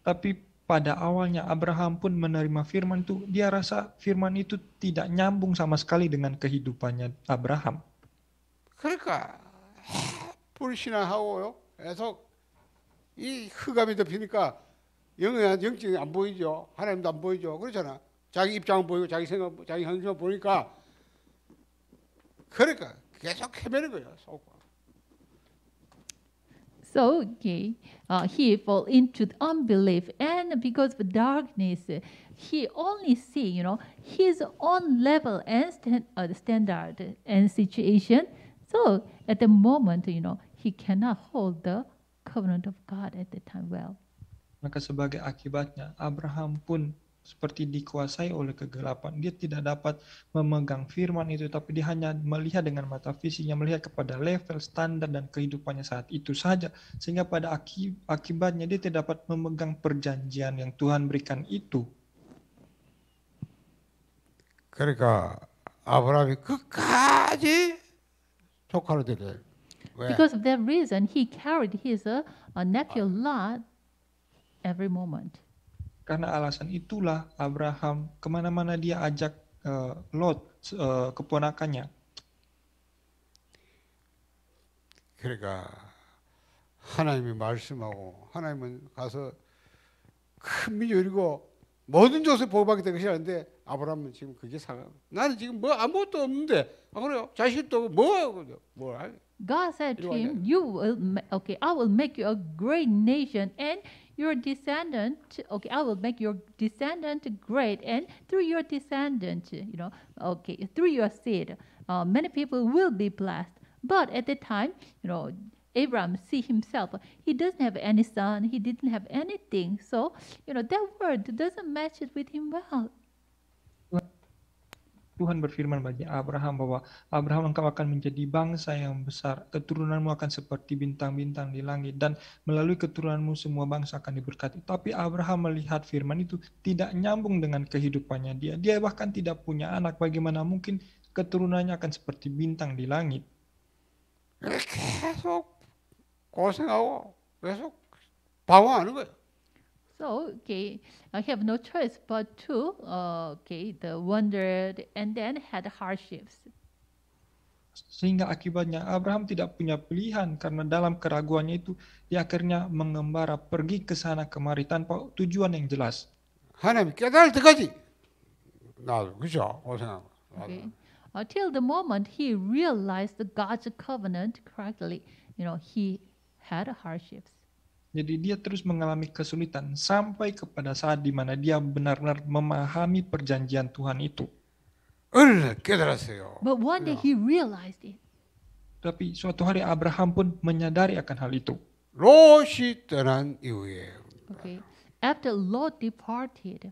Speaker 3: Tapi pada awalnya Abraham pun menerima firman itu, dia rasa firman itu tidak nyambung sama sekali dengan kehidupannya Abraham.
Speaker 1: 그러니까 불신앙하고요. 계속 이 흑암이 덮이니까 영의 영적이 안 보이죠. 하나님도 안 보이죠. 그렇잖아. 자기 입장 보이고 자기 생각, 자기 형성 보니까 그러니까 계속 헤매는 거예요. 속고.
Speaker 2: So, okay, uh, he fall into the unbelief, and because of darkness, he only see, you know, his own level and stand, uh, standard and situation. So, at the moment, you know, he cannot hold the covenant of God at the time well.
Speaker 3: Maka sebagai akibatnya Abraham pun seperti dikuasai oleh kegelapan. Dia tidak dapat memegang firman itu, tapi dia hanya melihat dengan mata fisiknya, melihat kepada level standar dan kehidupannya saat itu saja. Sehingga pada akibatnya dia tidak dapat memegang perjanjian yang Tuhan berikan itu.
Speaker 1: 그러니까 아브라함이 끝까지 조카로 되래. 왜?
Speaker 2: Because of that reason, he carried his uh, uh, nephew Lot every moment.
Speaker 3: Karena alasan itulah Abraham kemana-mana dia ajak uh, Lot uh, keponakannya.
Speaker 1: 그러니까 하나님이 말씀하고 하나님은 가서 큰 민족 이루고 모든 족속 복받게 된 것이 아닌데 아브라함은 지금 그게 상황. 나는 지금 뭐 아무것도 없는데 아 그래요? 자식도 뭐 뭐.
Speaker 2: God said to him, "You will, okay, I will make you a great nation, and your descendant, okay, I will make your descendant great, and through your descendant, you know, okay, through your seed, uh, many people will be blessed. But at the time, you know, Abraham see himself, he doesn't have any son, he didn't have anything, so you know that word doesn't match it with him well.
Speaker 3: Tuhan berfirman bagi Abraham bahwa Abraham engkau akan menjadi bangsa yang besar, keturunanmu akan seperti bintang-bintang di langit dan melalui keturunanmu semua bangsa akan diberkati. Tapi Abraham melihat firman itu tidak nyambung dengan kehidupannya dia. Dia bahkan tidak punya anak. Bagaimana mungkin keturunannya akan seperti bintang di langit?
Speaker 1: 계속 고생하고 계속 방황하는 거예요.
Speaker 2: So, okay, I have no choice but to, uh, okay, the wondered and then had hardships.
Speaker 3: Sehingga akibatnya Abraham tidak punya pilihan karena dalam keraguannya itu dia akhirnya mengembara pergi ke sana kemari tanpa tujuan yang jelas.
Speaker 1: 하나님 깨달을 때까지 나도 그죠 고생하고. 나도.
Speaker 2: Okay, until the moment he realized the God's covenant correctly, you know, he had hardships.
Speaker 3: Jadi dia terus mengalami kesulitan sampai kepada saat di mana dia benar-benar memahami perjanjian Tuhan itu.
Speaker 1: 어느 날 깨달았어요.
Speaker 2: But one day he realized it.
Speaker 3: Tapi suatu hari Abraham pun menyadari akan hal itu.
Speaker 1: 롯이 떠난 이후에
Speaker 2: Okay, after Lot departed,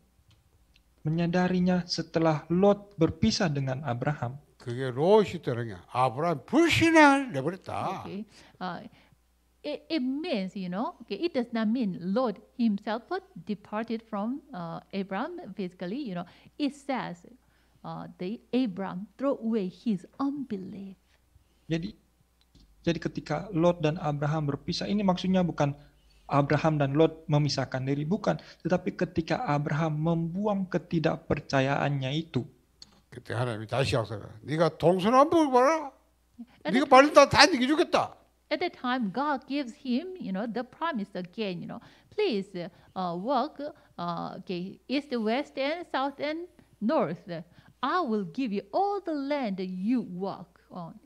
Speaker 3: Menyadarinya setelah Lot berpisah dengan Abraham.
Speaker 1: 그게 롯이 떠난 게 아브라함 불신앙을 내버렸다.
Speaker 2: okay, uh, it, it means, you know, okay, it does not mean Lot himself but departed from uh, Abraham physically, you know. It says uh, the Abraham threw away his unbelief.
Speaker 3: Jadi jadi ketika Lot dan Abraham berpisah ini maksudnya bukan Abraham dan Lot memisahkan diri bukan, tetapi ketika Abraham membuang ketidakpercayaannya itu.
Speaker 1: 그때 하나님이 다시 약속해. 네가 동서남북을 봐라.
Speaker 2: At
Speaker 1: 네가
Speaker 2: the,
Speaker 1: 발을 다다 이겨주겠다.
Speaker 2: At that time, God gives him, you know, the promise again, you know, please uh, walk uh, okay, east, west, and south, and north. I will give you all the land that you walk on.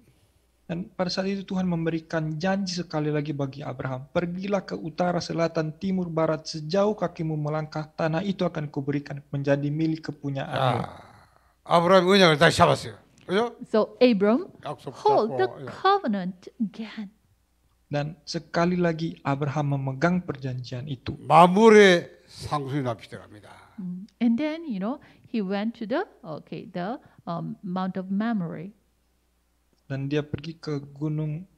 Speaker 3: Dan pada saat itu Tuhan memberikan janji sekali lagi bagi Abraham, pergilah ke utara, selatan, timur, barat, sejauh kakimu melangkah, tanah itu akan kuberikan menjadi milik kepunyaanmu.
Speaker 1: Ah, Abraham unyangan tak siapa sih?
Speaker 2: So Abram hold the
Speaker 1: ya.
Speaker 2: covenant again.
Speaker 3: Dan sekali lagi Abraham memegang perjanjian itu.
Speaker 1: 마물의 상수인 앞이 들어갑니다.
Speaker 2: Mm. And then you know he went to the okay the um, Mount of Memory.
Speaker 3: Dan dia pergi ke gunung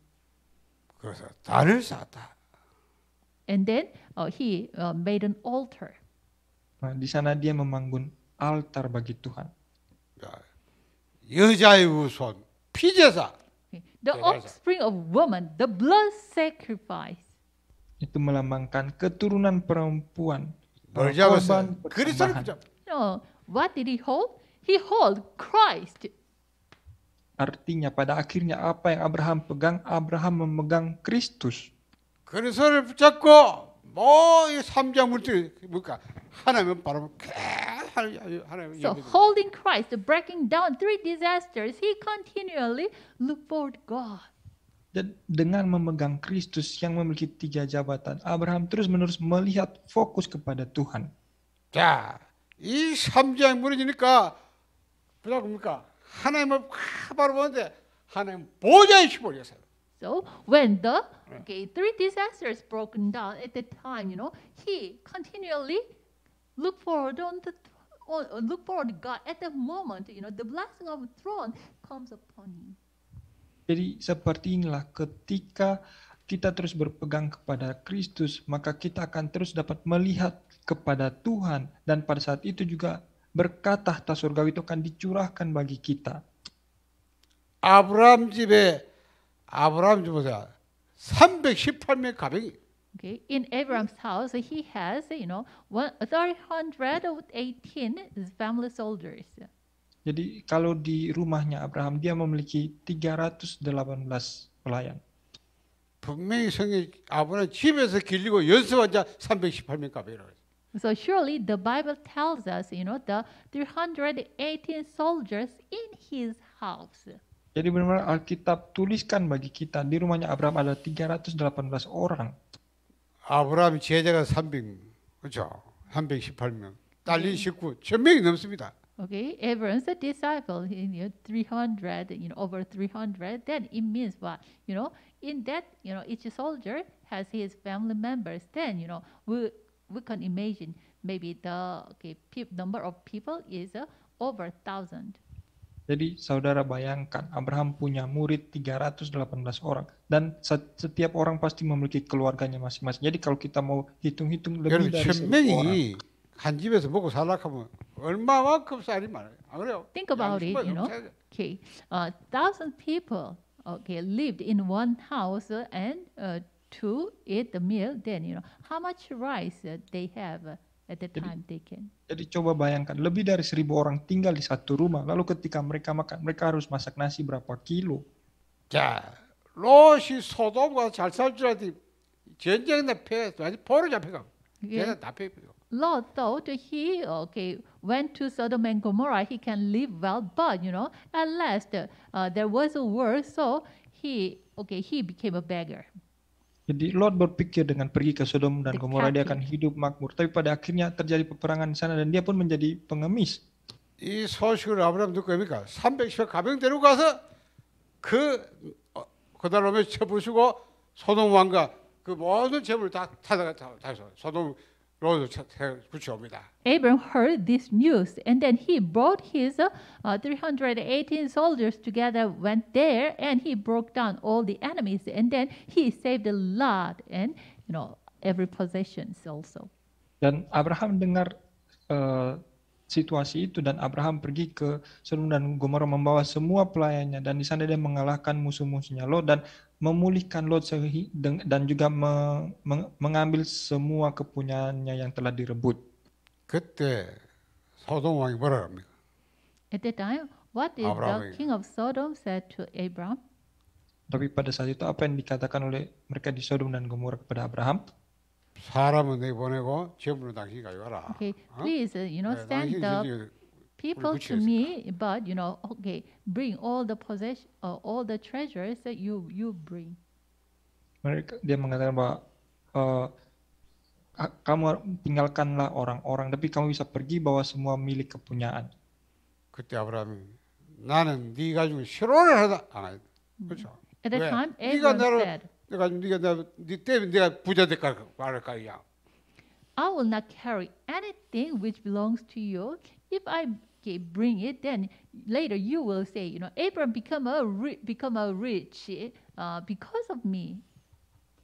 Speaker 1: 그래서 단을 쌓았다.
Speaker 2: And then uh, he uh, made an altar.
Speaker 3: Nah, di sana dia membangun altar bagi Tuhan.
Speaker 1: 자, 여자의 후손 피제사
Speaker 2: Okay. The
Speaker 1: Okay, that's it.
Speaker 2: offspring of woman, the blood sacrifice.
Speaker 3: Itu melambangkan keturunan perempuan.
Speaker 1: 뭘
Speaker 3: uh,
Speaker 1: 잡았어요?
Speaker 3: korban
Speaker 1: 그리스도를
Speaker 3: persembahan.
Speaker 1: 붙잡.
Speaker 2: No, what did he hold? He hold Christ.
Speaker 3: Artinya pada akhirnya apa yang Abraham pegang? Abraham memegang Kristus.
Speaker 1: 그리스도를 붙잡고 뭐이 삼장 물질 뭘까? 하나님은 바로 하나님 하나님
Speaker 2: So holding Christ, breaking down three disasters, he continually looked for God.
Speaker 3: Dan dengan memegang Kristus yang memiliki tiga jabatan, Abraham terus-menerus melihat fokus kepada Tuhan.
Speaker 1: 자, 이 삼장 무너지니까 뭐라 그럽니까? 하나님을 확 바라보는데 하나님 보좌에 시보렸어요.
Speaker 2: So when the okay three disasters broken down at that time, you know, he continually look forward on the or look forward to God at the moment, you know, the blessing of the throne comes upon him.
Speaker 3: Jadi seperti inilah ketika kita terus berpegang kepada Kristus, maka kita akan terus dapat melihat kepada Tuhan dan pada saat itu juga berkat tahta surgawi itu akan dicurahkan bagi kita.
Speaker 1: 아브라함 집에 아브라함 집 보자. 318명 가병이
Speaker 2: Okay, in Abraham's house, he has, you know, one, 318 family soldiers.
Speaker 3: Jadi kalau di rumahnya Abraham dia memiliki 318 pelayan.
Speaker 1: 분명히 성경 아브라함 집에서 길리고 연습한 자 318명 가병이라고 했어요.
Speaker 2: So surely the Bible tells us, you know, the 318 soldiers in his house.
Speaker 3: Jadi benar-benar Alkitab tuliskan bagi kita di rumahnya Abraham ada 318 orang.
Speaker 1: 아브라함 제자가 300명, 그렇죠? 318명, 딸린 식구 1000명이 넘습니다.
Speaker 2: Okay, Abraham's a disciple, you know, 300, you know, over 300. Then it means what? You know, in that, you know, each soldier has his family members. Then, you know, we we can imagine maybe the okay number of people is uh, over thousand.
Speaker 3: Jadi saudara bayangkan Abraham punya murid 318 orang dan se- setiap orang pasti memiliki keluarganya masing-masing. Jadi kalau kita mau hitung-hitung lebih
Speaker 1: 여러분
Speaker 3: dari seribu orang.
Speaker 1: 1000명이 한 집에서 먹고 살락하면 얼마만큼 쌀이 많아요. 안 그래요?
Speaker 2: Think about it,
Speaker 1: 양식만
Speaker 2: you know.
Speaker 1: 없어야 돼.
Speaker 2: Okay, uh, thousand people, okay, lived in one house uh, and uh, to eat the meal. Then you know how much rice uh, they have uh, at the
Speaker 3: Jadi-
Speaker 2: time they can.
Speaker 3: Jadi coba bayangkan lebih dari seribu orang tinggal di satu rumah. Lalu ketika mereka makan, mereka harus masak nasi berapa kilo.
Speaker 1: 자, 롯이 소돔과 잘 살 줄 알았더니 전쟁 내 패, 완전 포로 잡혀가.
Speaker 2: Yeah.
Speaker 1: 걔는 다 패고.
Speaker 2: Lot thought he okay went to Sodom and Gomorrah. He can live well, but you know at last uh, uh, there was a war, so he okay he became a beggar.
Speaker 3: Jadi Lot berpikir dengan pergi ke Sodom dan Gomora dia akan hidup makmur. Tapi pada akhirnya terjadi peperangan di sana dan dia pun menjadi pengemis.
Speaker 1: 이 소식을 아브라함 듣고 합니까? 310명 가병 데리고 가서 그 어, 오면 쳐부수고 소돔 왕과 그 모든 재물을 다 타다가 다 다서 소돔 로드 붙여옵니다.
Speaker 2: Abram heard this news, and then he brought his uh, uh, 318 soldiers together, went there, and he broke down all the enemies, and then he saved a lot, and you know every possessions also.
Speaker 3: Dan Abraham dengar eh, situasi itu dan Abraham pergi ke Sodom dan Gomora membawa semua pelayannya dan di sana dia mengalahkan musuh-musuhnya Lot dan memulihkan Lot sehi- deng- dan juga me- meng- mengambil semua kepunyaannya yang telah direbut.
Speaker 1: 그때 소돔 왕이 뭐라 합니까?
Speaker 2: At that time, what did
Speaker 1: Abraham.
Speaker 2: the king of Sodom said to Abram?
Speaker 3: Tapi pada saat itu apa yang dikatakan oleh mereka di Sodom dan Gomora kepada Abraham?
Speaker 1: 사람은 내 보내고 재물은 당신이 가져가라.
Speaker 2: Okay,
Speaker 1: 어?
Speaker 2: please, uh, you know,
Speaker 1: 네,
Speaker 2: send
Speaker 1: 당신이
Speaker 2: the
Speaker 1: 저기
Speaker 2: people to
Speaker 1: 붙여야지.
Speaker 2: me, but you know, okay, bring all the possession, uh, all the treasures that you you bring.
Speaker 3: Mereka dia mengatakan bahwa eh, "Ah, kamu tinggalkanlah orang-orang, tapi kamu bisa pergi bawa semua milik kepunyaan.
Speaker 1: 그때 아브라함이 나는 네 가지고 실언을 하다. 아, 그렇죠.
Speaker 2: At that
Speaker 1: 왜?
Speaker 2: time,
Speaker 1: 네가
Speaker 2: Abram
Speaker 1: 나를
Speaker 2: said,
Speaker 1: 내가 네가 나네 때문에 내가 부자 될까 말할까 야.
Speaker 2: I will not carry anything which belongs to you. If I okay, bring it, then later you will say, you know, Abram become a ri- become a rich uh, because of me.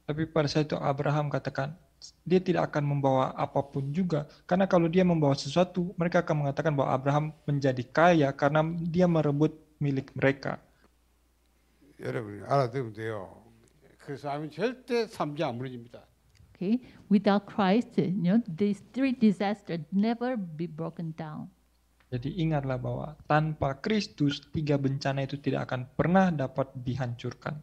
Speaker 3: Tapi pada saat itu Abraham katakan dia tidak akan membawa apapun juga karena kalau dia membawa sesuatu mereka akan mengatakan bahwa Abraham menjadi kaya karena dia merebut milik mereka.
Speaker 1: 여러분이 알아두면 돼요. 그 싸움은 절대 삼지 안 무너집니다.
Speaker 2: Okay, without Christ, you know, these three disasters never be broken down.
Speaker 3: Jadi ingatlah bahwa tanpa Kristus tiga bencana itu tidak akan pernah dapat dihancurkan.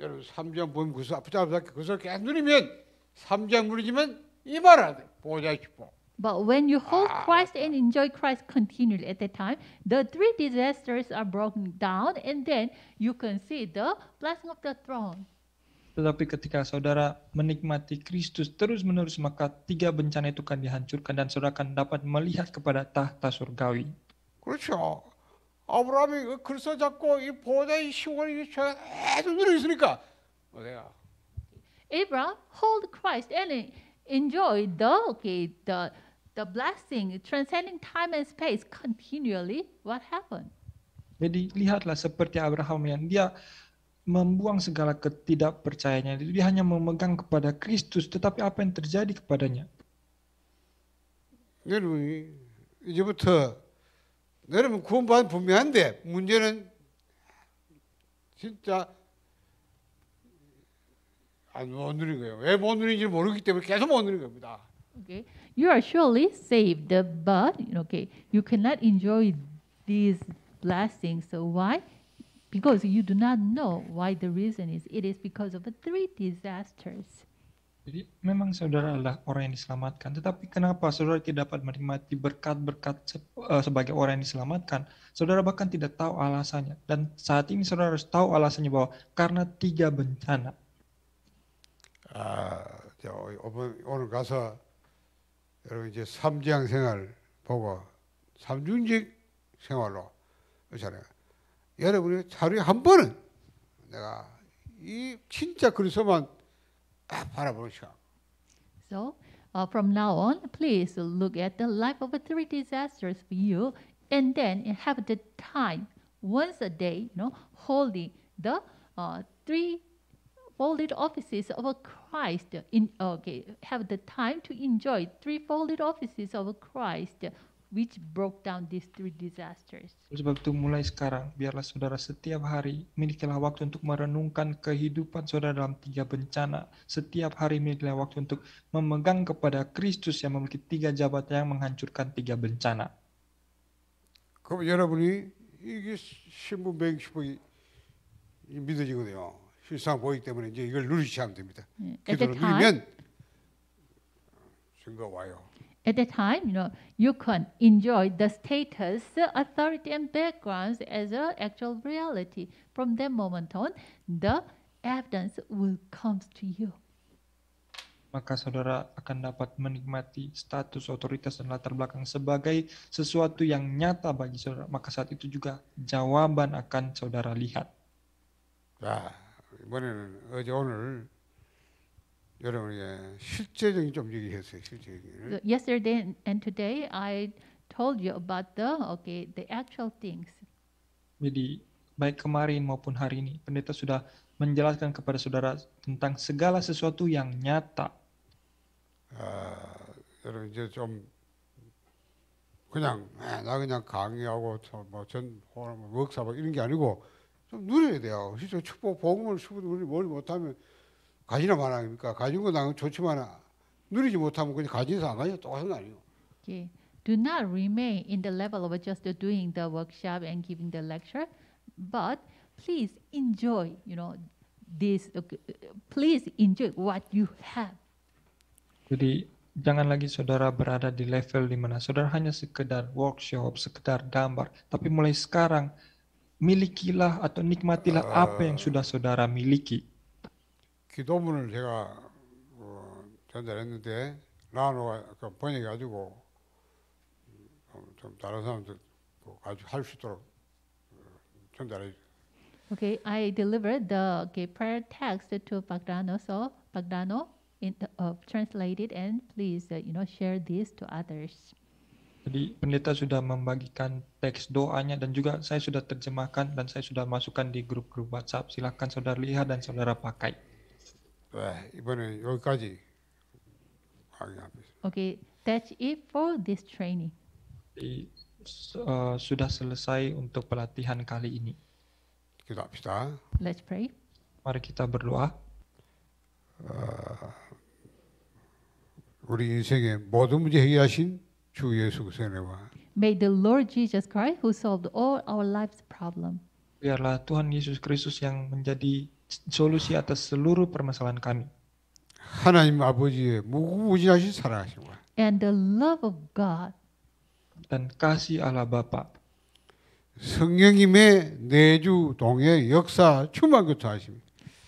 Speaker 1: 여러분 삼장 보면 그서 아프다고 그서 계속 누리면 삼장 무너지면 이 말아 보자 싶어.
Speaker 2: But when you hold Christ and enjoy Christ continually at that time, the three disasters are broken down, and then you can see the blessing of the throne.
Speaker 3: Tetapi ketika saudara menikmati Kristus terus-menerus maka tiga bencana itu akan dihancurkan dan saudara akan dapat melihat kepada tahta surgawi.
Speaker 1: 그렇죠. 아브라함이 그 글서 잡고 이 보좌의 시원이 계속 누려 있으니까 어, 내가
Speaker 2: Abraham hold Christ and enjoy the okay the the blessing transcending time and space continually. What happened?
Speaker 3: Jadi lihatlah seperti Abraham yang dia membuang segala ketidakpercayaannya. Dia hanya memegang kepada Kristus, tetapi apa yang terjadi kepadanya?
Speaker 1: 여러분이 이제부터 여러분 구원받은 분명한데 문제는 진짜 안못 누린 거예요. 왜 못 누린지 모르기 때문에 계속 못 누린 겁니다.
Speaker 2: Okay, you are surely saved, but okay, you cannot enjoy these blessings. So why? Because you do not know why the reason is. It is because of the three disasters.
Speaker 3: Jadi memang saudara adalah orang yang diselamatkan, tetapi kenapa saudara tidak dapat menikmati berkat-berkat se- eh, sebagai orang yang diselamatkan? Saudara bahkan tidak tahu alasannya. Dan saat ini saudara harus tahu alasannya bahwa karena tiga bencana.
Speaker 1: 아, 저 오늘, 오늘 가서 여러분 이제 삼지향 생활 보고 삼중직 생활로 그렇잖아요. 여러분이 하루에 한 번은 내가 이 진짜 그리스도만 딱 바라보는 시간.
Speaker 2: So uh, from now on, please look at the life of the three disasters for you, and then have the time once a day, you know, holding the uh, three folded offices of Christ. In okay, have the time to enjoy three folded offices of Christ, which broke down these three disasters.
Speaker 3: Oleh sebab itu mulai sekarang, biarlah saudara setiap hari milikilah waktu untuk merenungkan kehidupan saudara dalam tiga bencana. Setiap hari milikilah waktu untuk memegang kepada Kristus yang memiliki tiga jabatan yang menghancurkan tiga bencana.
Speaker 1: 그럼 여러분이 이게 신분 110이 믿어지거든요. 실상 보이기 때문에 이제 이걸 누리시 하면 됩니다.
Speaker 2: Yeah. At the
Speaker 1: 기도로
Speaker 2: time,
Speaker 1: 누리면 증거 와요.
Speaker 2: At that time, you know, you can enjoy the status, authority, and backgrounds as a actual reality. From that moment on, the evidence will come to you.
Speaker 3: Maka saudara akan dapat menikmati status, otoritas, dan latar belakang sebagai sesuatu yang nyata bagi saudara. Maka saat itu juga jawaban akan saudara lihat.
Speaker 1: 자, 이번에는 어제 오늘 여러분에게 실제적인 좀 얘기했어요. 실제적인.
Speaker 2: So yesterday and- today, I told you about the okay, the actual things.
Speaker 3: Jadi baik kemarin maupun hari ini pendeta sudah menjelaskan kepada saudara tentang segala sesuatu yang nyata.
Speaker 1: 아, 여러분 이제 좀 그냥 아, 나 그냥 강의하고 뭐전 뭐 이런 게 아니고 좀 누려야 돼요. 실제 축복 복음을 수분을 뭘 못하면 가지나 마나니까 가진 건 나는 좋지만 누리지 못하면 그냥 가진서 안 가지나 똑같은 거 아니에요.
Speaker 2: Okay. Do not remain in the level of just doing the workshop and giving the lecture, but please enjoy, you know, this. okay, Please enjoy what you have.
Speaker 3: Jadi Jangan lagi saudara berada di level di mana saudara hanya sekedar workshop, sekedar gambar, tapi mulai sekarang milikilah atau nikmatilah apa yang sudah saudara miliki.
Speaker 1: 기도문을 제가 어, 전달했는데 라노가 그 번역해가지고 어, 좀 다른 사람들 가지고 할 수 있도록 어, 전달해 주세요.
Speaker 2: Okay, I delivered the okay, prayer text to Pagdano. So Pagdano in, uh, translated and please uh, you know share this to others.
Speaker 3: Jadi pendeta sudah membagikan teks doanya dan juga saya sudah terjemahkan dan saya sudah masukkan di grup-grup WhatsApp. Silahkan saudara lihat dan saudara pakai.
Speaker 1: 네, 이번에 여기까지 강의합니다.
Speaker 2: Okay, that's it for this training.
Speaker 3: Jadi, s- eh, sudah selesai untuk pelatihan kali ini.
Speaker 1: 기도합시다.
Speaker 2: Let's pray.
Speaker 3: Mari kita berdoa.
Speaker 1: 우리 인생의 모든 문제 해결하신 주 예수 그리스도의 은혜와
Speaker 2: May the Lord Jesus Christ, who solved all our life's problem,
Speaker 3: Biarlah Tuhan Yesus Kristus yang menjadi solusi atas seluruh permasalahan kami.
Speaker 1: 하나님 아버지의 무궁무진하신 사랑하심과
Speaker 2: and the love of God,
Speaker 3: Dan kasih Allah Bapa
Speaker 1: 성령님의 내주 동의 역사 충만 교통하심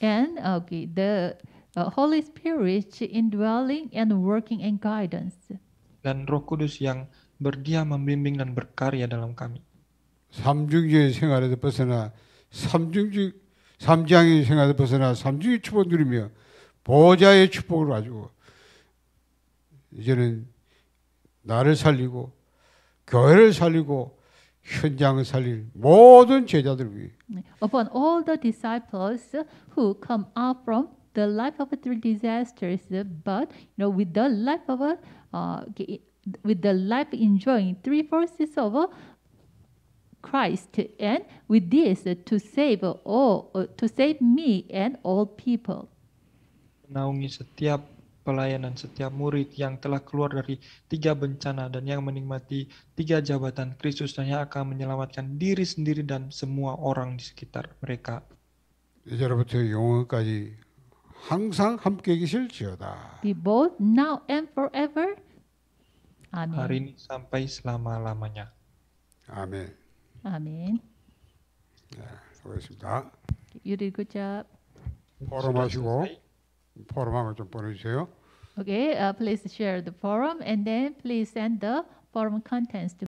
Speaker 2: and okay, the uh, Holy Spirit indwelling and working and guidance.
Speaker 3: dan Roh Kudus yang berdiam, membimbing dan berkarya dalam kami.
Speaker 1: 삼중주의 생활에서 벗어나 삼중주 삼장의 생활에서 벗어나 삼중의 축복 누리며 보좌의 축복을 가지고 이제는 나를 살리고 교회를 살리고 현장을 살릴 모든 제자들 위해
Speaker 2: Upon all the disciples who come out from the life of three disasters, but you know, with the life of a, uh, with the life enjoying three forces of uh, Christ, and with this uh, to save all, uh, to save me and all people.
Speaker 3: Menaungi setiap pelayanan, setiap murid yang telah keluar dari tiga bencana dan yang menikmati tiga jabatan Kristus dan yang akan menyelamatkan diri sendiri dan semua orang di sekitar mereka.
Speaker 1: 이제로부터 영원까지 항상 함께 계실지어다.
Speaker 2: Be both now and forever. Amen.
Speaker 3: Hari ini sampai selama-lamanya.
Speaker 1: 아멘.
Speaker 2: Amen.
Speaker 1: 수고했습니다.
Speaker 2: You did a good job.
Speaker 1: 포럼하시고
Speaker 3: selesai.
Speaker 1: 포럼하고 좀 보내주세요.
Speaker 2: Okay, uh, please share the forum and then please send the forum contents to